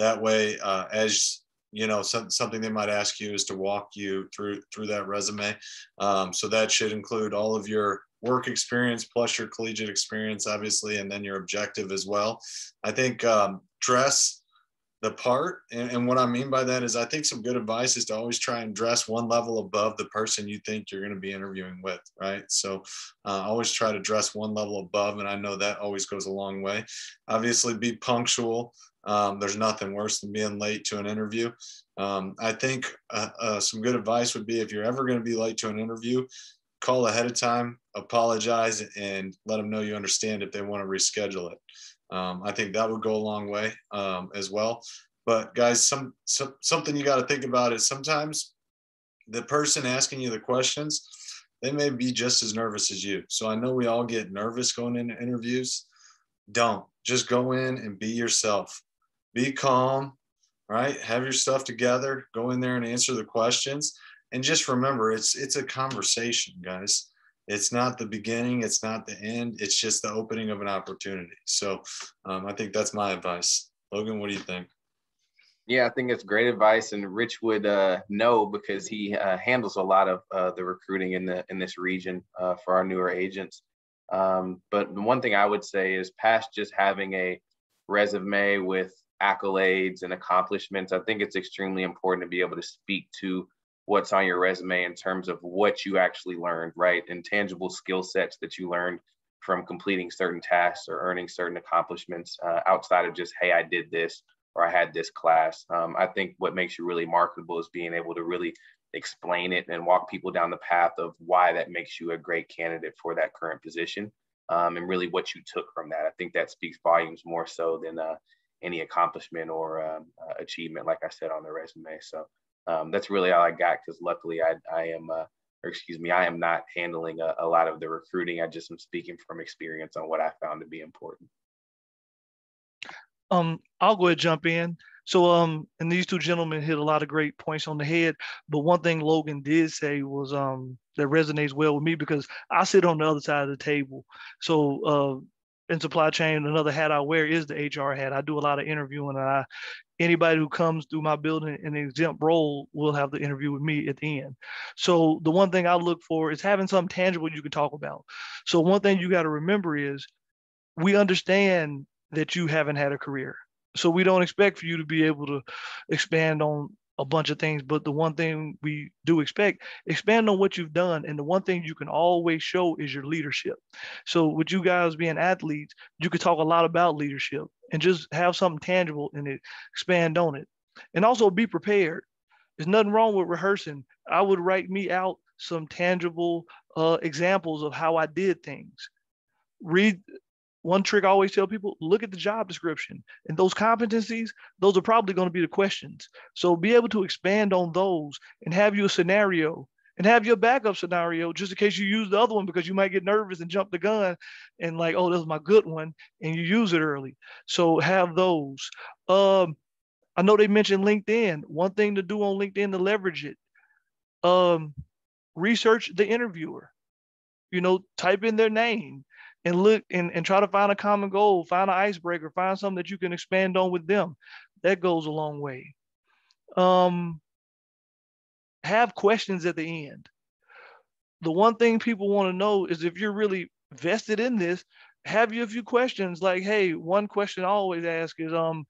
That way, uh, as you know, some, something they might ask you is to walk you through through that resume. Um, so that should include all of your work experience plus your collegiate experience, obviously, and then your objective as well. I think um, dress the part. And, and, what I mean by that is, I think some good advice is to always try and dress one level above the person you think you're going to be interviewing with, right? So, uh, always try to dress one level above. And I know that always goes a long way. Obviously, be punctual. Um, there's nothing worse than being late to an interview. Um, I think uh, uh, some good advice would be if you're ever going to be late to an interview, call ahead of time, apologize, and let them know you understand if they want to reschedule it. Um, I think that would go a long way um, as well. But guys, some, some something you got to think about is sometimes the person asking you the questions, they may be just as nervous as you. So I know we all get nervous going into interviews. Don't just go in and be yourself. Be calm, right? Have your stuff together. Go in there and answer the questions. And just remember, it's it's a conversation, guys. It's not the beginning. It's not the end. It's just the opening of an opportunity. So um, i think that's my advice. Logan what do you think? Yeah i think it's great advice and rich would uh, know because he uh, handles a lot of uh, the recruiting in the in this region uh, for our newer agents. Um, but the one thing i would say is past just having a resume with accolades and accomplishments i think it's extremely important to be able to speak to what's on your resume in terms of what you actually learned, right? Intangible skill sets that you learned from completing certain tasks or earning certain accomplishments uh, outside of just, hey, I did this or I had this class. Um, I think what makes you really marketable is being able to really explain it and walk people down the path of why that makes you a great candidate for that current position um, and really what you took from that. I think that speaks volumes more so than uh, any accomplishment or um, uh, achievement, like I said on the resume. So um, that's really all I got because luckily I, I am, uh, or excuse me, I am not handling a, a lot of the recruiting. I just am speaking from experience on what I found to be important. Um, I'll go ahead and jump in. So, um, and these two gentlemen hit a lot of great points on the head. But one thing Logan did say was um, that resonates well with me because I sit on the other side of the table. So, uh, in supply chain, another hat I wear is the HR hat. I do a lot of interviewing, and I anybody who comes through my building in an exempt role will have the interview with me at the end. So the one thing I look for is having something tangible you can talk about. So one thing you got to remember is we understand that you haven't had a career. So we don't expect for you to be able to expand on a bunch of things, but the one thing we do expect, expand on what you've done. And the one thing you can always show is your leadership. So with you guys being athletes, you could talk a lot about leadership and just have something tangible and expand on it. And also be prepared. There's nothing wrong with rehearsing. I would write me out some tangible uh, examples of how I did things. Read one trick I always tell people look at the job description and those competencies, those are probably going to be the questions. So be able to expand on those and have you a scenario and have your backup scenario just in case you use the other one because you might get nervous and jump the gun and like, oh, this is my good one, and you use it early. So have those. Um, I know they mentioned LinkedIn. One thing to do on LinkedIn to leverage it. Um, research the interviewer. You know, type in their name and look and, and try to find a common goal, find an icebreaker, find something that you can expand on with them. That goes a long way. Um, have questions at the end. The one thing people want to know is if you're really vested in this, have you a few questions like, hey, one question I always ask is, um,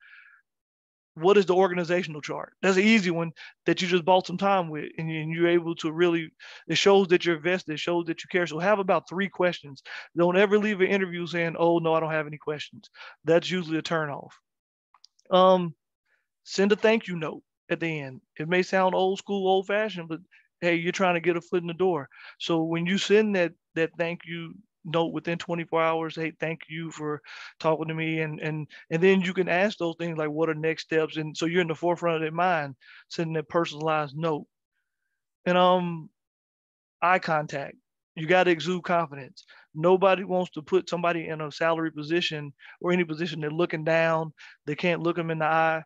what is the organizational chart? That's an easy one that you just bought some time with, and, you're able to really. It shows that you're invested. It shows that you care. So have about three questions. Don't ever leave an interview saying, "Oh no, I don't have any questions." That's usually a turnoff. Um, send a thank you note at the end. It may sound old school, old fashioned, but hey, you're trying to get a foot in the door. So when you send that that thank you note within 24 hours hey thank you for talking to me. And and and then you can ask those things like what are next steps? And so you're in the forefront of their mind sending a personalized note. And um eye contact. You got to exude confidence. Nobody wants to put somebody in a salary position or any position. They're looking down. They can't look them in the eye.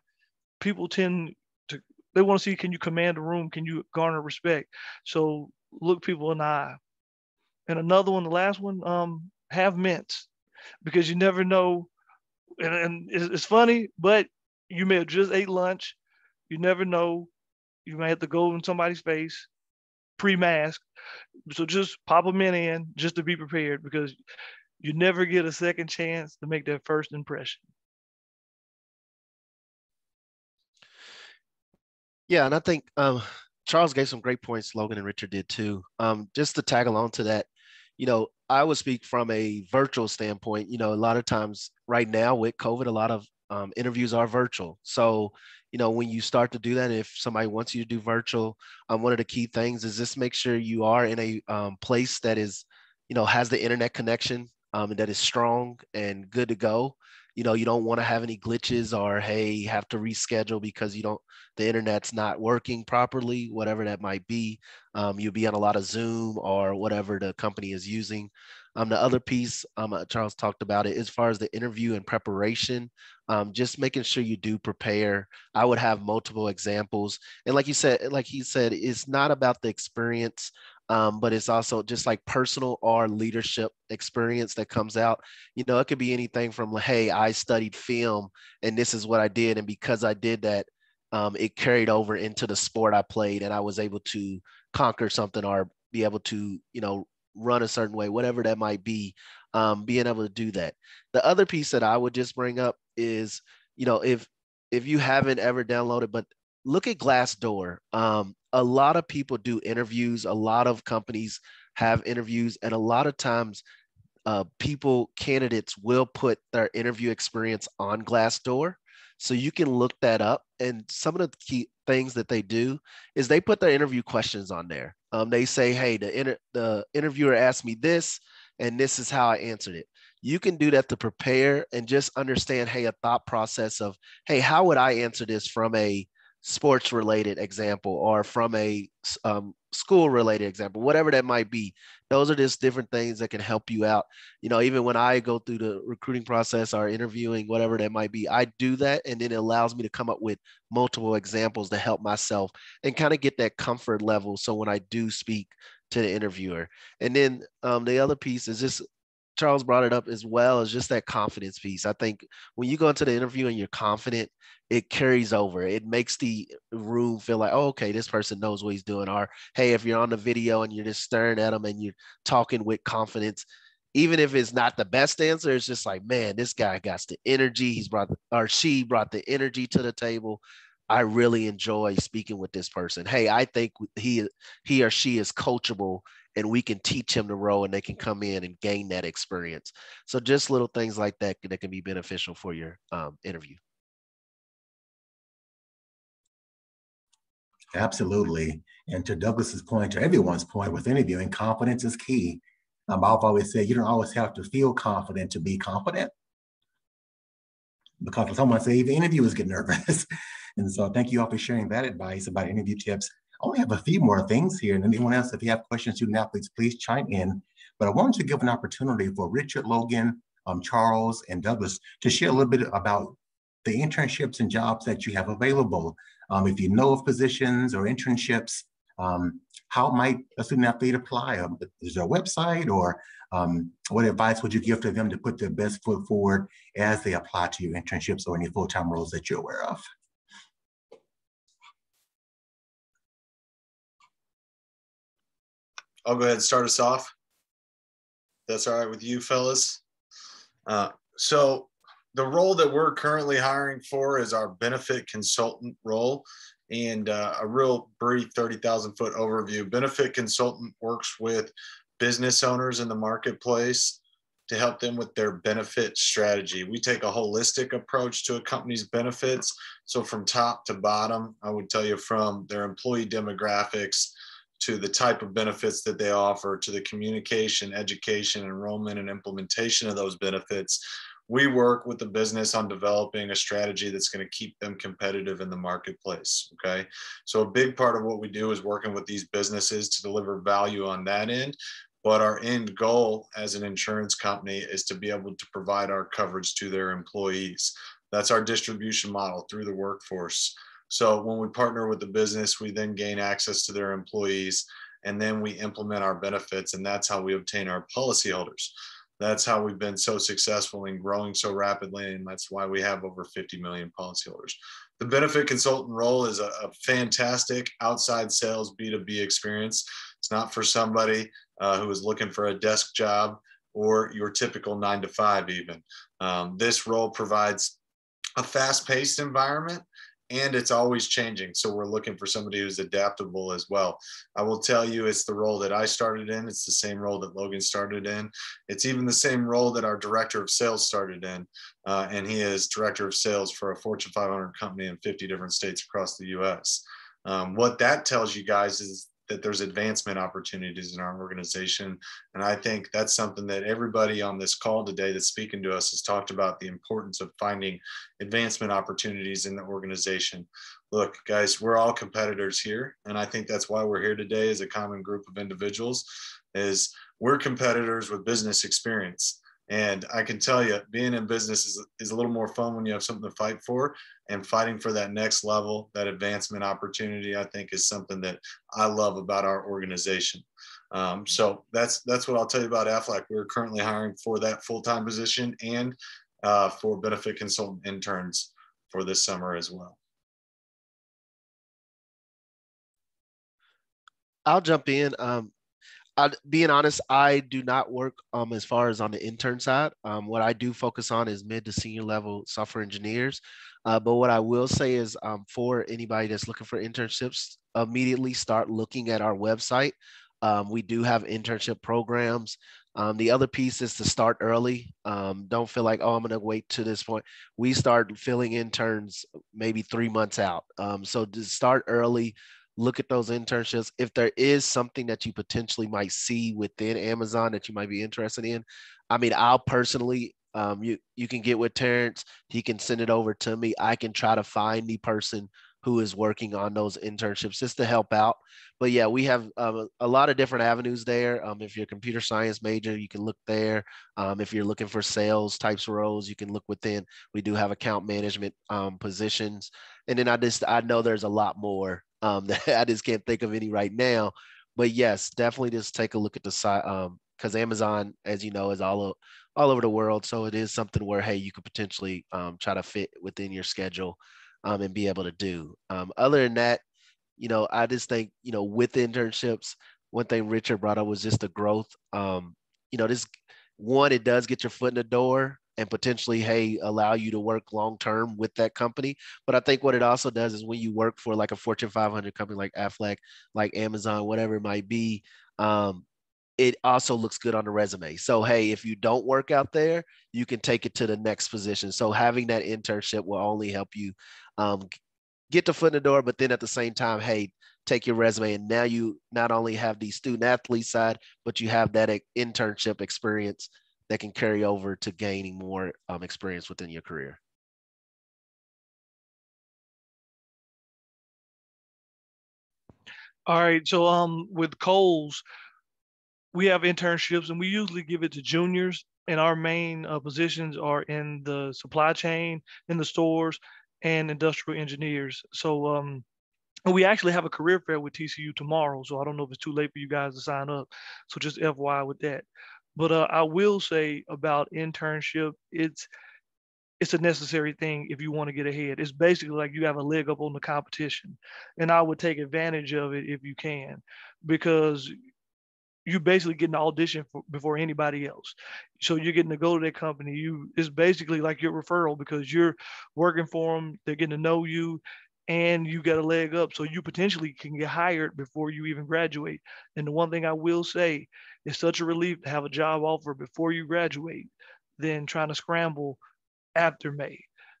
People tend to they want to see can you command a room? Can you garner respect? So look people in the eye and another one, the last one, um, have mints because you never know. And, and it's, it's funny, but you may have just ate lunch. You never know. You may have to go in somebody's face pre-mask. So just pop a mint in just to be prepared because you never get a second chance to make that first impression. Yeah, and I think um, Charles gave some great points. Logan and Richard did too. Um, just to tag along to that, you know, I would speak from a virtual standpoint. You know, a lot of times right now with COVID, a lot of um, interviews are virtual. So, you know, when you start to do that, if somebody wants you to do virtual, um, one of the key things is just make sure you are in a um, place that is, you know, has the internet connection um, that is strong and good to go you know you don't want to have any glitches or hey have to reschedule because you don't the internet's not working properly whatever that might be um, you'll be on a lot of zoom or whatever the company is using. Um, the other piece um, uh, charles talked about it as far as the interview and preparation um, just making sure you do prepare. I would have multiple examples. And like you said like he said it's not about the experience um, but it's also just like personal or leadership experience that comes out. You know, it could be anything from, hey, I studied film and this is what I did. And because I did that, um, it carried over into the sport I played and I was able to conquer something or be able to, you know, run a certain way, whatever that might be, um, being able to do that. The other piece that I would just bring up is, you know, if if you haven't ever downloaded, but look at Glassdoor. Um, a lot of people do interviews, a lot of companies have interviews, and a lot of times uh, people, candidates will put their interview experience on Glassdoor. So you can look that up. And some of the key things that they do is they put their interview questions on there. Um, they say, hey, the, inter- the interviewer asked me this, and this is how I answered it. You can do that to prepare and just understand, hey, a thought process of, hey, how would I answer this from a sports related example or from a um, school related example, whatever that might be. Those are just different things that can help you out. You know, even when I go through the recruiting process or interviewing, whatever that might be, I do that. And then it allows me to come up with multiple examples to help myself and kind of get that comfort level. So when I do speak to the interviewer, and then um, the other piece is just Charles brought it up as well as just that confidence piece. I think when you go into the interview and you're confident, it carries over. It makes the room feel like, oh, okay, this person knows what he's doing. Or hey, if you're on the video and you're just staring at them and you're talking with confidence, even if it's not the best answer, it's just like, man, this guy got the energy. He's brought the, or she brought the energy to the table. I really enjoy speaking with this person. Hey, I think he he or she is coachable and we can teach him to row and they can come in and gain that experience. So just little things like that that can be beneficial for your um, interview. Absolutely. And to Douglas's point, to everyone's point with interviewing, confidence is key. Um, I've always said you don't always have to feel confident to be confident. Because someone say even interviewers get nervous. *laughs* and so thank you all for sharing that advice about interview tips. Only have a few more things here. And anyone else, if you have questions, student athletes, please chime in. But I wanted to give an opportunity for Richard Logan, um, Charles, and Douglas to share a little bit about the internships and jobs that you have available. Um, if you know of positions or internships, um, how might a student athlete apply? Um, is there a website or um, what advice would you give to them to put their best foot forward as they apply to your internships or any full-time roles that you're aware of? I'll go ahead and start us off. That's all right with you, fellas. Uh, so the role that we're currently hiring for is our benefit consultant role and uh, a real brief 30,000 foot overview. Benefit consultant works with business owners in the marketplace to help them with their benefit strategy. We take a holistic approach to a company's benefits. So, from top to bottom, I would tell you from their employee demographics to the type of benefits that they offer, to the communication, education, enrollment, and implementation of those benefits. We work with the business on developing a strategy that's going to keep them competitive in the marketplace. Okay. So, a big part of what we do is working with these businesses to deliver value on that end. But our end goal as an insurance company is to be able to provide our coverage to their employees. That's our distribution model through the workforce. So when we partner with the business, we then gain access to their employees and then we implement our benefits. And that's how we obtain our policyholders. That's how we've been so successful in growing so rapidly. And that's why we have over 50 million policyholders. The benefit consultant role is a, a fantastic outside sales B2B experience. It's not for somebody uh, who is looking for a desk job or your typical nine to five, even. Um, this role provides a fast paced environment and it's always changing. So we're looking for somebody who's adaptable as well. I will tell you, it's the role that I started in. It's the same role that Logan started in. It's even the same role that our director of sales started in. Uh, and he is director of sales for a Fortune 500 company in 50 different states across the US. Um, what that tells you guys is that there's advancement opportunities in our organization. And I think that's something that everybody on this call today that's speaking to us has talked about the importance of finding advancement opportunities in the organization. Look, guys, we're all competitors here. And I think that's why we're here today as a common group of individuals is we're competitors with business experience. And I can tell you, being in business is, is a little more fun when you have something to fight for. And fighting for that next level, that advancement opportunity, I think is something that I love about our organization. Um, so that's that's what I'll tell you about Aflac. We're currently hiring for that full-time position and uh, for benefit consultant interns for this summer as well. I'll jump in. Um, I, being honest, I do not work um, as far as on the intern side. Um, what I do focus on is mid to senior level software engineers. Uh, but what I will say is um, for anybody that's looking for internships, immediately start looking at our website. Um, we do have internship programs. Um, the other piece is to start early. Um, don't feel like, oh, I'm going to wait to this point. We start filling interns maybe three months out. so to start early, look at those internships. If there is something that you potentially might see within Amazon that you might be interested in, I mean, I'll personally, um, you you can get with Terrence. He can send it over to me. I can try to find the person who is working on those internships just to help out. But yeah, we have um, a lot of different avenues there. Um, if you're a computer science major, you can look there. Um, if you're looking for sales types roles, you can look within. We do have account management um, positions, and then I just I know there's a lot more um, *laughs* I just can't think of any right now. But yes, definitely just take a look at the site because um, Amazon, as you know, is all all over the world. So it is something where hey, you could potentially try to fit within your schedule um, and be able to do. Um, other than that, you know, I just think you know with internships, one thing Richard brought up was just the growth. Um, you know, this one, it does get your foot in the door and potentially hey allow you to work long term with that company but i think what it also does is when you work for like a fortune 500 company like Aflac, like amazon whatever it might be um, it also looks good on the resume so hey if you don't work out there you can take it to the next position so having that internship will only help you um, get the foot in the door but then at the same time hey take your resume and now you not only have the student athlete side but you have that internship experience that can carry over to gaining more um, experience within your career? All right. So um with Kohl's, we have internships and we usually give it to juniors and our main uh, positions are in the supply chain, in the stores, and industrial engineers. So um, we actually have a career fair with TCU tomorrow. So I don't know if it's too late for you guys to sign up. So just FYI with that. But uh, I will say about internship, it's it's a necessary thing if you want to get ahead. It's basically like you have a leg up on the competition, and I would take advantage of it if you can, because you basically getting an audition for, before anybody else. So you're getting to go to that company. You it's basically like your referral because you're working for them. They're getting to know you, and you got a leg up. So you potentially can get hired before you even graduate. And the one thing I will say, it's such a relief to have a job offer before you graduate than trying to scramble after May.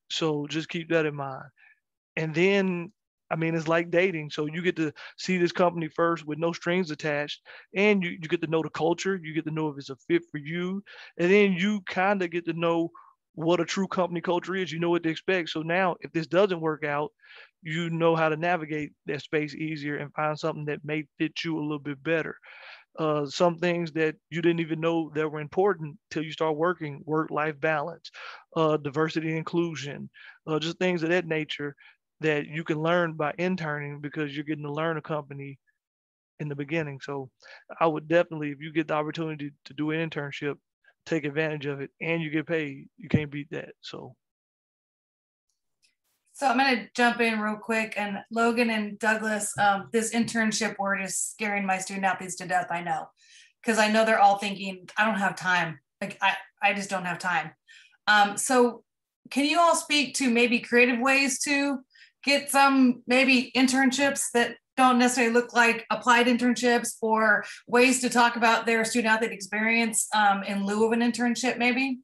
So just keep that in mind. And then I mean, it's like dating. So you get to see this company first with no strings attached, and you, you get to know the culture. You get to know if it's a fit for you. And then you kind of get to know what a true company culture is. You know what to expect. So now, if this doesn't work out, you know how to navigate that space easier and find something that may fit you a little bit better. Uh, some things that you didn't even know that were important till you start working work-life balance uh, diversity inclusion uh, just things of that nature that you can learn by interning because you're getting to learn a company in the beginning. So I would definitely, if you get the opportunity to do an internship, take advantage of it and you get paid. You can't beat that. So so I'm going to jump in real quick. And Logan and Douglas, um, this internship word is scaring my student athletes to death. I know, because I know they're all thinking, I don't have time. Like I, I just don't have time. Um, so can you all speak to maybe creative ways to get some maybe internships that don't necessarily look like applied internships or ways to talk about their student athlete experience um, in lieu of an internship maybe?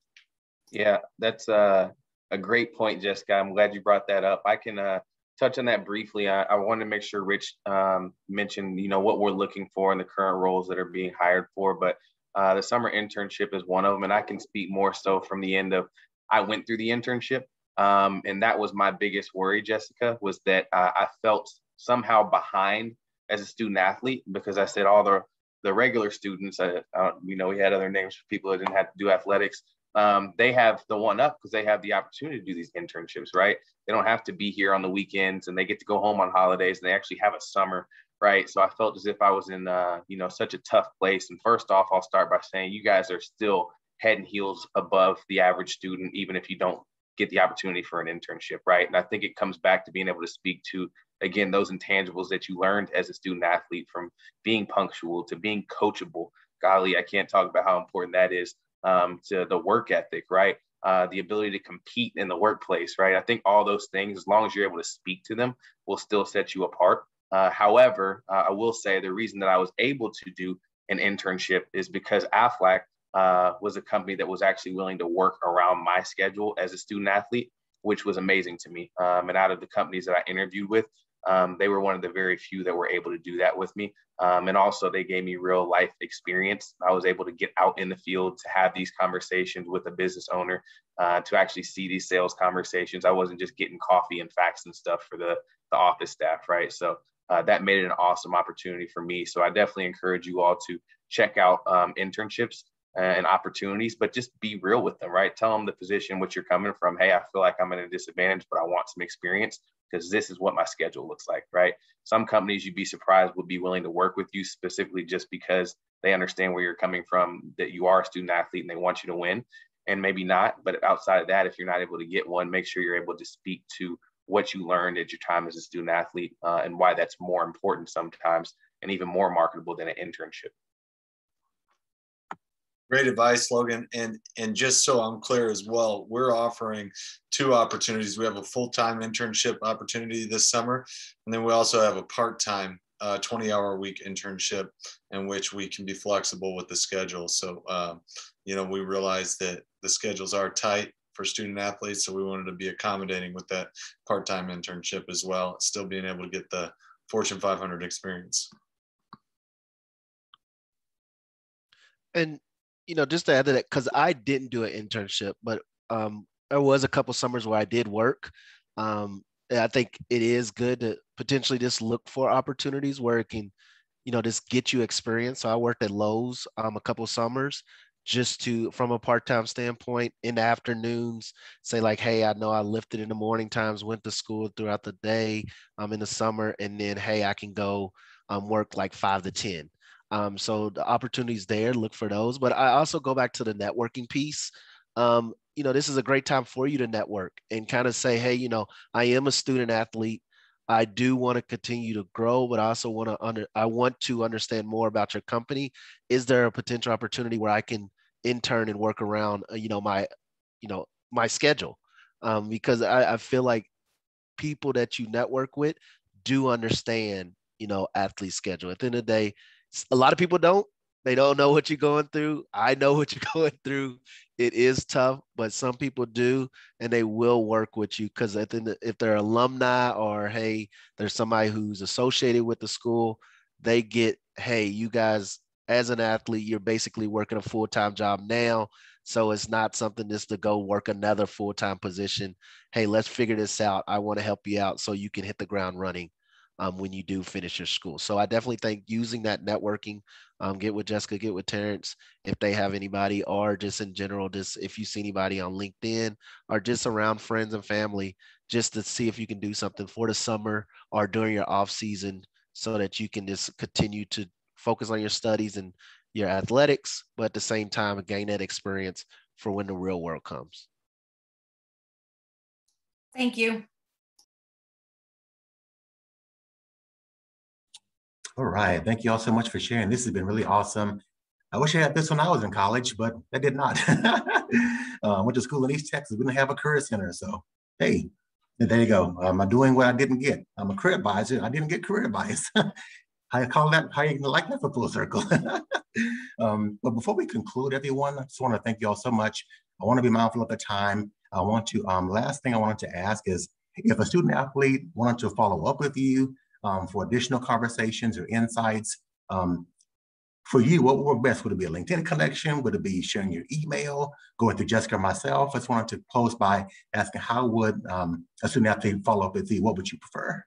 Yeah that's uh, a great point jessica. I'm glad you brought that up. I can uh, touch on that briefly. I, I wanted to make sure rich um, mentioned you know what we're looking for in the current roles that are being hired for but uh, the summer internship is one of them and i can speak more so from the end of i went through the internship um, and that was my biggest worry, Jessica, was that uh, I felt somehow behind as a student athlete because I said all the the regular students, uh, uh, you know, we had other names for people that didn't have to do athletics. Um, they have the one up because they have the opportunity to do these internships, right? They don't have to be here on the weekends and they get to go home on holidays and they actually have a summer, right? So I felt as if I was in, uh, you know, such a tough place. And first off, I'll start by saying you guys are still head and heels above the average student, even if you don't get the opportunity for an internship, right? And I think it comes back to being able to speak to, again, those intangibles that you learned as a student athlete from being punctual to being coachable. Golly, I can't talk about how important that is um, to the work ethic, right? Uh, the ability to compete in the workplace, right? I think all those things, as long as you're able to speak to them, will still set you apart. Uh, however, uh, I will say the reason that I was able to do an internship is because Aflac uh, was a company that was actually willing to work around my schedule as a student athlete, which was amazing to me. Um, and out of the companies that I interviewed with, um, they were one of the very few that were able to do that with me. Um, and also, they gave me real life experience. I was able to get out in the field to have these conversations with a business owner, uh, to actually see these sales conversations. I wasn't just getting coffee and facts and stuff for the, the office staff, right? So uh, that made it an awesome opportunity for me. So I definitely encourage you all to check out um, internships and opportunities, but just be real with them, right? Tell them the position which you're coming from. Hey, I feel like I'm at a disadvantage, but I want some experience because this is what my schedule looks like, right? Some companies you'd be surprised would be willing to work with you specifically just because they understand where you're coming from, that you are a student athlete and they want you to win, and maybe not. But outside of that, if you're not able to get one, make sure you're able to speak to what you learned at your time as a student athlete uh, and why that's more important sometimes and even more marketable than an internship. Great advice, Logan. And and just so I'm clear as well, we're offering two opportunities. We have a full-time internship opportunity this summer, and then we also have a part-time uh, 20 hour a week internship in which we can be flexible with the schedule. So, um, you know, we realize that the schedules are tight for student athletes. So we wanted to be accommodating with that part-time internship as well, still being able to get the Fortune 500 experience. And you know, just to add to that, because I didn't do an internship, but um, there was a couple summers where I did work. Um, I think it is good to potentially just look for opportunities where it can, you know, just get you experience. So I worked at Lowe's um, a couple summers just to from a part-time standpoint in the afternoons say like hey i know i lifted in the morning times went to school throughout the day i'm um, in the summer and then hey i can go um, work like five to ten um, so the opportunities there look for those but i also go back to the networking piece um, you know this is a great time for you to network and kind of say hey you know i am a student athlete I do want to continue to grow, but I also want to under I want to understand more about your company. Is there a potential opportunity where I can intern and work around, uh, you know, my, you know, my schedule? Um, because I, I feel like people that you network with do understand, you know, athlete schedule. At the end of the day, a lot of people don't. They don't know what you're going through. I know what *laughs* you're going through. It is tough, but some people do, and they will work with you because if they're alumni or hey, there's somebody who's associated with the school, they get hey, you guys as an athlete, you're basically working a full time job now. So it's not something just to go work another full time position. Hey, let's figure this out. I want to help you out so you can hit the ground running um, when you do finish your school. So I definitely think using that networking, um, get with Jessica, get with Terrence if they have anybody, or just in general, just if you see anybody on LinkedIn or just around friends and family, just to see if you can do something for the summer or during your off season so that you can just continue to focus on your studies and your athletics, but at the same time gain that experience for when the real world comes. Thank you. All right. Thank you all so much for sharing. This has been really awesome. I wish I had this when I was in college, but I did not. *laughs* uh, went to school in East Texas. We didn't have a career center. So, hey, there you go. I'm doing what I didn't get. I'm a career advisor. I didn't get career advice. *laughs* I call that, how you like that for full circle. *laughs* um, but before we conclude, everyone, I just want to thank you all so much. I want to be mindful of the time. I want to, um, last thing I wanted to ask is if a student athlete wanted to follow up with you, um, for additional conversations or insights. Um, for you, what would work best? Would it be a LinkedIn connection? Would it be sharing your email, going through Jessica or myself? I just wanted to close by asking how would um, a student athlete follow up with you? What would you prefer?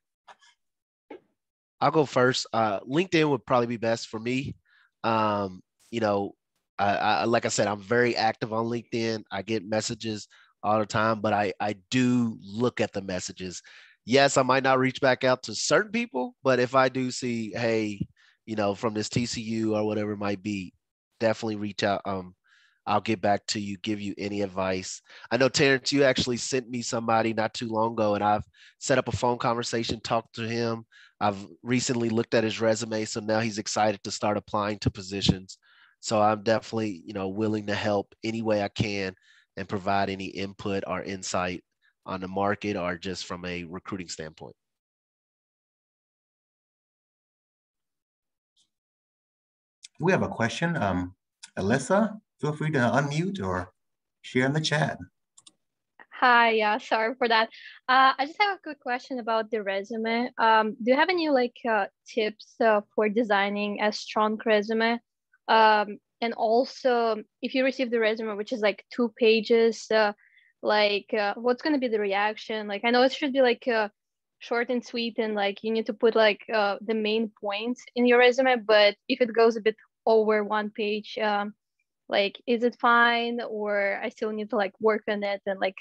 I'll go first. Uh, LinkedIn would probably be best for me. Um, you know, I, I, like I said, I'm very active on LinkedIn. I get messages all the time, but I, I do look at the messages yes, I might not reach back out to certain people, but if I do see, hey, you know, from this TCU or whatever it might be, definitely reach out. Um, I'll get back to you, give you any advice. I know Terrence, you actually sent me somebody not too long ago, and I've set up a phone conversation, talked to him. I've recently looked at his resume, so now he's excited to start applying to positions. So I'm definitely, you know, willing to help any way I can and provide any input or insight on the market or just from a recruiting standpoint? We have a question. Um, Alyssa, feel free to unmute or share in the chat. Hi, yeah, sorry for that. Uh, I just have a quick question about the resume. Um, do you have any like uh, tips uh, for designing a strong resume? Um, and also, if you receive the resume, which is like two pages, uh, like uh, what's going to be the reaction? Like i know it should be like uh, short and sweet and like you need to put like uh, the main points in your resume but if it goes a bit over one page um, like is it fine? Or i still need to like work on it and like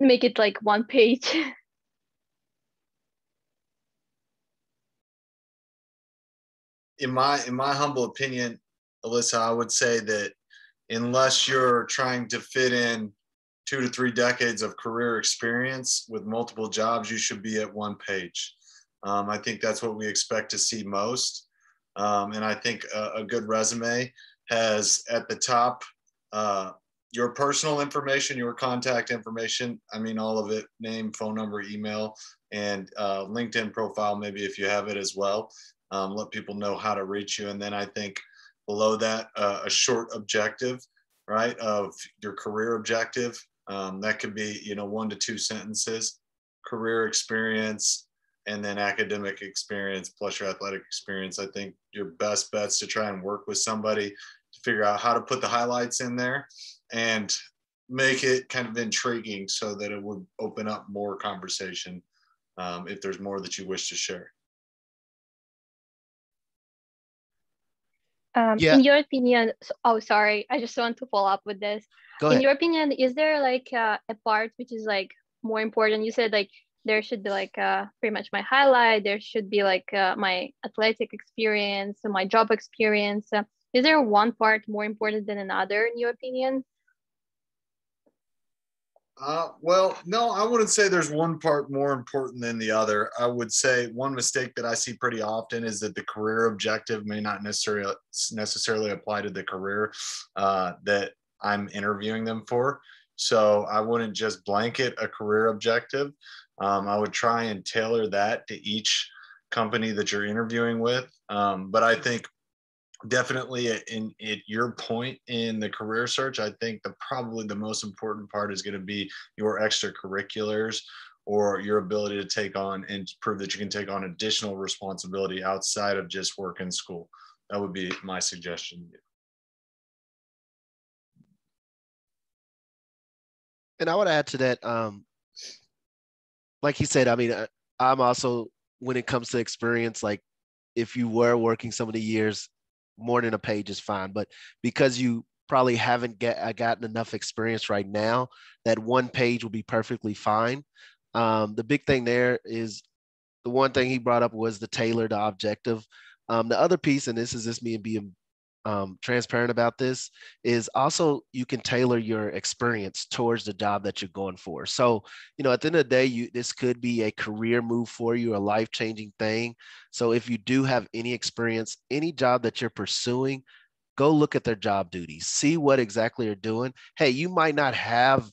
make it like one page. *laughs* In my in my humble opinion alyssa i would say that unless you're trying to fit in two to three decades of career experience with multiple jobs, you should be at one page. Um, I think that's what we expect to see most. Um, and I think a, a, good resume has at the top uh, your personal information, your contact information. I mean, all of it name, phone number, email, and uh, LinkedIn profile, maybe if you have it as well. Um, let people know how to reach you. And then I think below that, uh, a short objective, right, of your career objective um, that could be, you know, one to two sentences, career experience, and then academic experience plus your athletic experience. I think your best bets to try and work with somebody to figure out how to put the highlights in there and make it kind of intriguing so that it would open up more conversation um, if there's more that you wish to share. Um, yeah. In your opinion, oh, sorry, I just want to follow up with this. Go in your opinion, is there like uh, a part which is like more important? You said like there should be like uh, pretty much my highlight. There should be like uh, my athletic experience, my job experience. Uh, is there one part more important than another in your opinion? Uh, well, no, I wouldn't say there's one part more important than the other. I would say one mistake that I see pretty often is that the career objective may not necessarily necessarily apply to the career uh, that I'm interviewing them for. So I wouldn't just blanket a career objective. Um, I would try and tailor that to each company that you're interviewing with. Um, but I think definitely in at your point in the career search i think the probably the most important part is going to be your extracurriculars or your ability to take on and prove that you can take on additional responsibility outside of just work in school. That would be my suggestion and i would add to that um like he said i mean i'm also when it comes to experience like if you were working some of the years more than a page is fine. But because you probably haven't get, uh, gotten enough experience right now, that one page will be perfectly fine. Um, the big thing there is the one thing he brought up was the tailor, objective. Um, the other piece, and this is just me being um, transparent about this is also you can tailor your experience towards the job that you're going for. So, you know, at the end of the day, you this could be a career move for you, a life changing thing. So, if you do have any experience, any job that you're pursuing, go look at their job duties, see what exactly they're doing. Hey, you might not have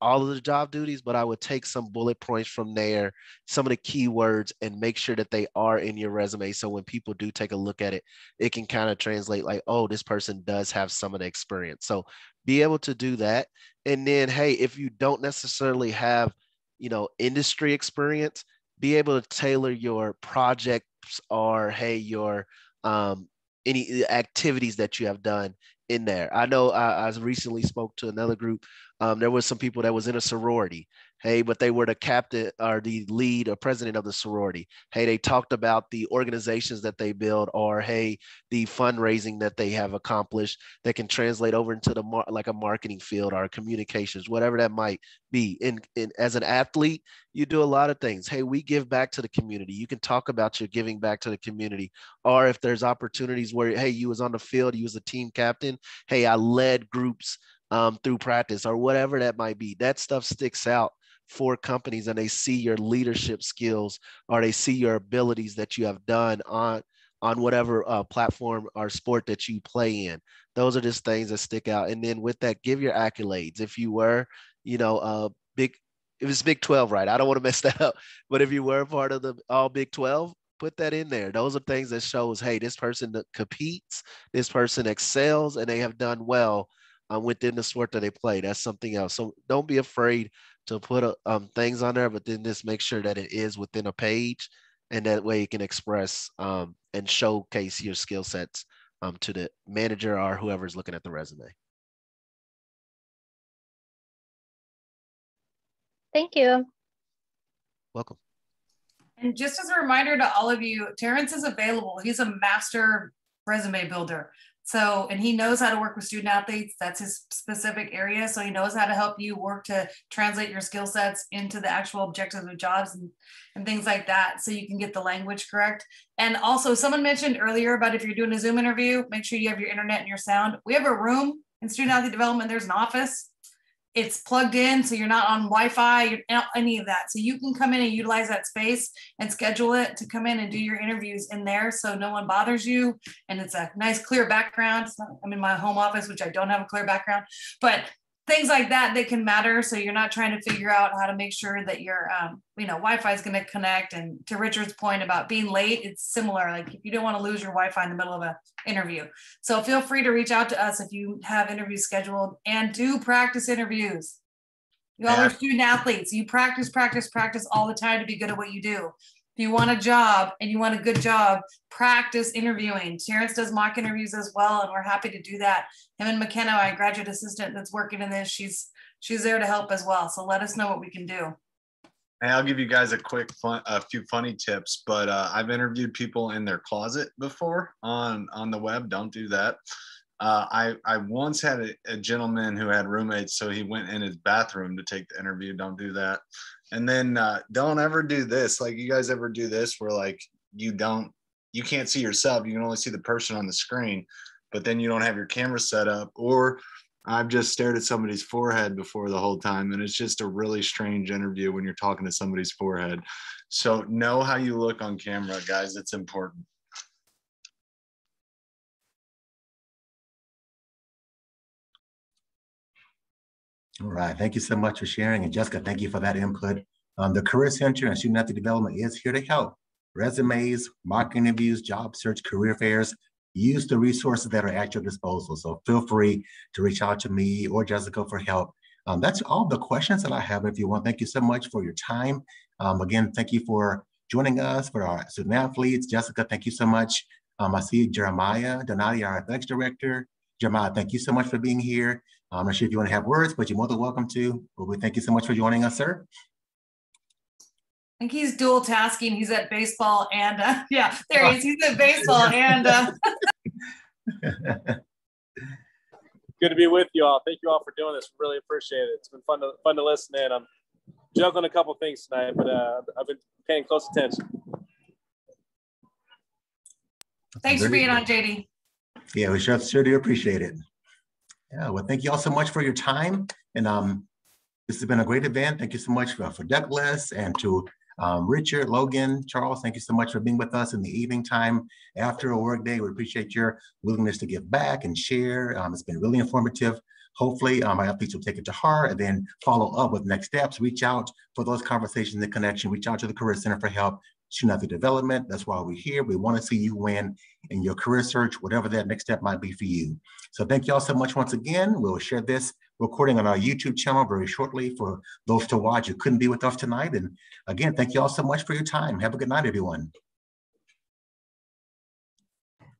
all of the job duties, but I would take some bullet points from there, some of the keywords, and make sure that they are in your resume. So when people do take a look at it, it can kind of translate like, oh, this person does have some of the experience. So be able to do that. And then, hey, if you don't necessarily have, you know, industry experience, be able to tailor your projects or, hey, your um, any activities that you have done in there. I know I, I recently spoke to another group um, there was some people that was in a sorority Hey, but they were the captain or the lead or president of the sorority. Hey, they talked about the organizations that they build or hey, the fundraising that they have accomplished that can translate over into the mar- like a marketing field or communications, whatever that might be. In, in as an athlete, you do a lot of things. Hey, we give back to the community. You can talk about your giving back to the community. Or if there's opportunities where hey, you was on the field, you was a team captain. Hey, I led groups um, through practice or whatever that might be. That stuff sticks out for companies and they see your leadership skills or they see your abilities that you have done on on whatever uh, platform or sport that you play in. Those are just things that stick out. And then with that give your accolades. If you were you know uh big it was big 12 right? I don't want to mess *laughs* that up. But if you were part of the all big 12 put that in there. Those are things that shows hey this person competes this person excels and they have done well um, within the sport that they play that's something else so don't be afraid to put uh, um, things on there, but then just make sure that it is within a page, and that way you can express um, and showcase your skill sets um, to the manager or whoever's looking at the resume. Thank you. Welcome. And just as a reminder to all of you, Terrence is available. He's a master resume builder. So, and he knows how to work with student athletes. That's his specific area. So he knows how to help you work to translate your skill sets into the actual objectives of jobs and, and things like that. So you can get the language correct. And also someone mentioned earlier about if you're doing a Zoom interview, make sure you have your internet and your sound. We have a room in student athlete development. There's an office it's plugged in so you're not on wi-fi any of that. So you can come in and utilize that space and schedule it to come in and do your interviews in there so no one bothers you. And it's a nice clear background. I'm in my home office which i don't have a clear background but things like that that can matter. So you're not trying to figure out how to make sure that your um, you know wi-fi is going to connect. And to richard's point about being late it's similar. Like if you don't want to lose your wi-fi in the middle of an interview. So feel free to reach out to us if you have interviews scheduled and do practice interviews. You all are student athletes. You practice practice practice all the time to be good at what you do if you want a job and you want a good job, practice interviewing. Terrence does mock interviews as well, and we're happy to do that. Him and McKenna, my graduate assistant that's working in this, she's she's there to help as well. So let us know what we can do. Hey, I'll give you guys a quick fun, a few funny tips, but uh, I've interviewed people in their closet before on on the web. Don't do that. Uh, I I once had a, a, gentleman who had roommates, so he went in his bathroom to take the interview. Don't do that. And then uh, don't ever do this. Like you guys ever do this, where like you don't, you can't see yourself. You can only see the person on the screen, but then you don't have your camera set up, or I've just stared at somebody's forehead before the whole time, and it's just a really strange interview when you're talking to somebody's forehead. So know how you look on camera, guys. It's important. All right. Thank you so much for sharing. And Jessica, thank you for that input. Um, the Career Center and Student Athlete Development is here to help. Resumes, mock interviews, job search, career fairs, use the resources that are at your disposal. So feel free to reach out to me or Jessica for help. Um, that's all the questions that I have. If you want, thank you so much for your time. Um, again, thank you for joining us for our student athletes. Jessica, thank you so much. Um, I see Jeremiah Donati, our athletics director. Jeremiah, thank you so much for being here. I'm not sure if you want to have words, but you're more than welcome to. But we thank you so much for joining us, sir. I think he's dual tasking. He's at baseball and uh, *laughs* yeah, there he is. He's at *laughs* baseball and. Uh... *laughs* Good to be with you all. Thank you all for doing this. Really appreciate it. It's been fun to fun to listen in. I'm juggling a couple things tonight, but uh, I've been paying close attention. Thanks for being on, JD. Yeah, we sure, sure do appreciate it. Yeah, well, thank you all so much for your time. And um, this has been a great event. Thank you so much for, for Douglas and to um, Richard, Logan, Charles, thank you so much for being with us in the evening time after a work day. We appreciate your willingness to give back and share. Um, it's been really informative. Hopefully, um, my athletes will take it to heart and then follow up with next steps. Reach out for those conversations and connection. Reach out to the Career Center for help. Student athlete development. That's why we're here. We want to see you win in your career search, whatever that next step might be for you. So thank you all so much once again. We'll share this recording on our YouTube channel very shortly for those to watch who couldn't be with us tonight. And again, thank you all so much for your time. Have a good night, everyone.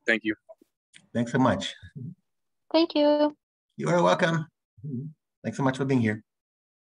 Thank you. Thanks so much. Thank you. You are welcome. Thanks so much for being here.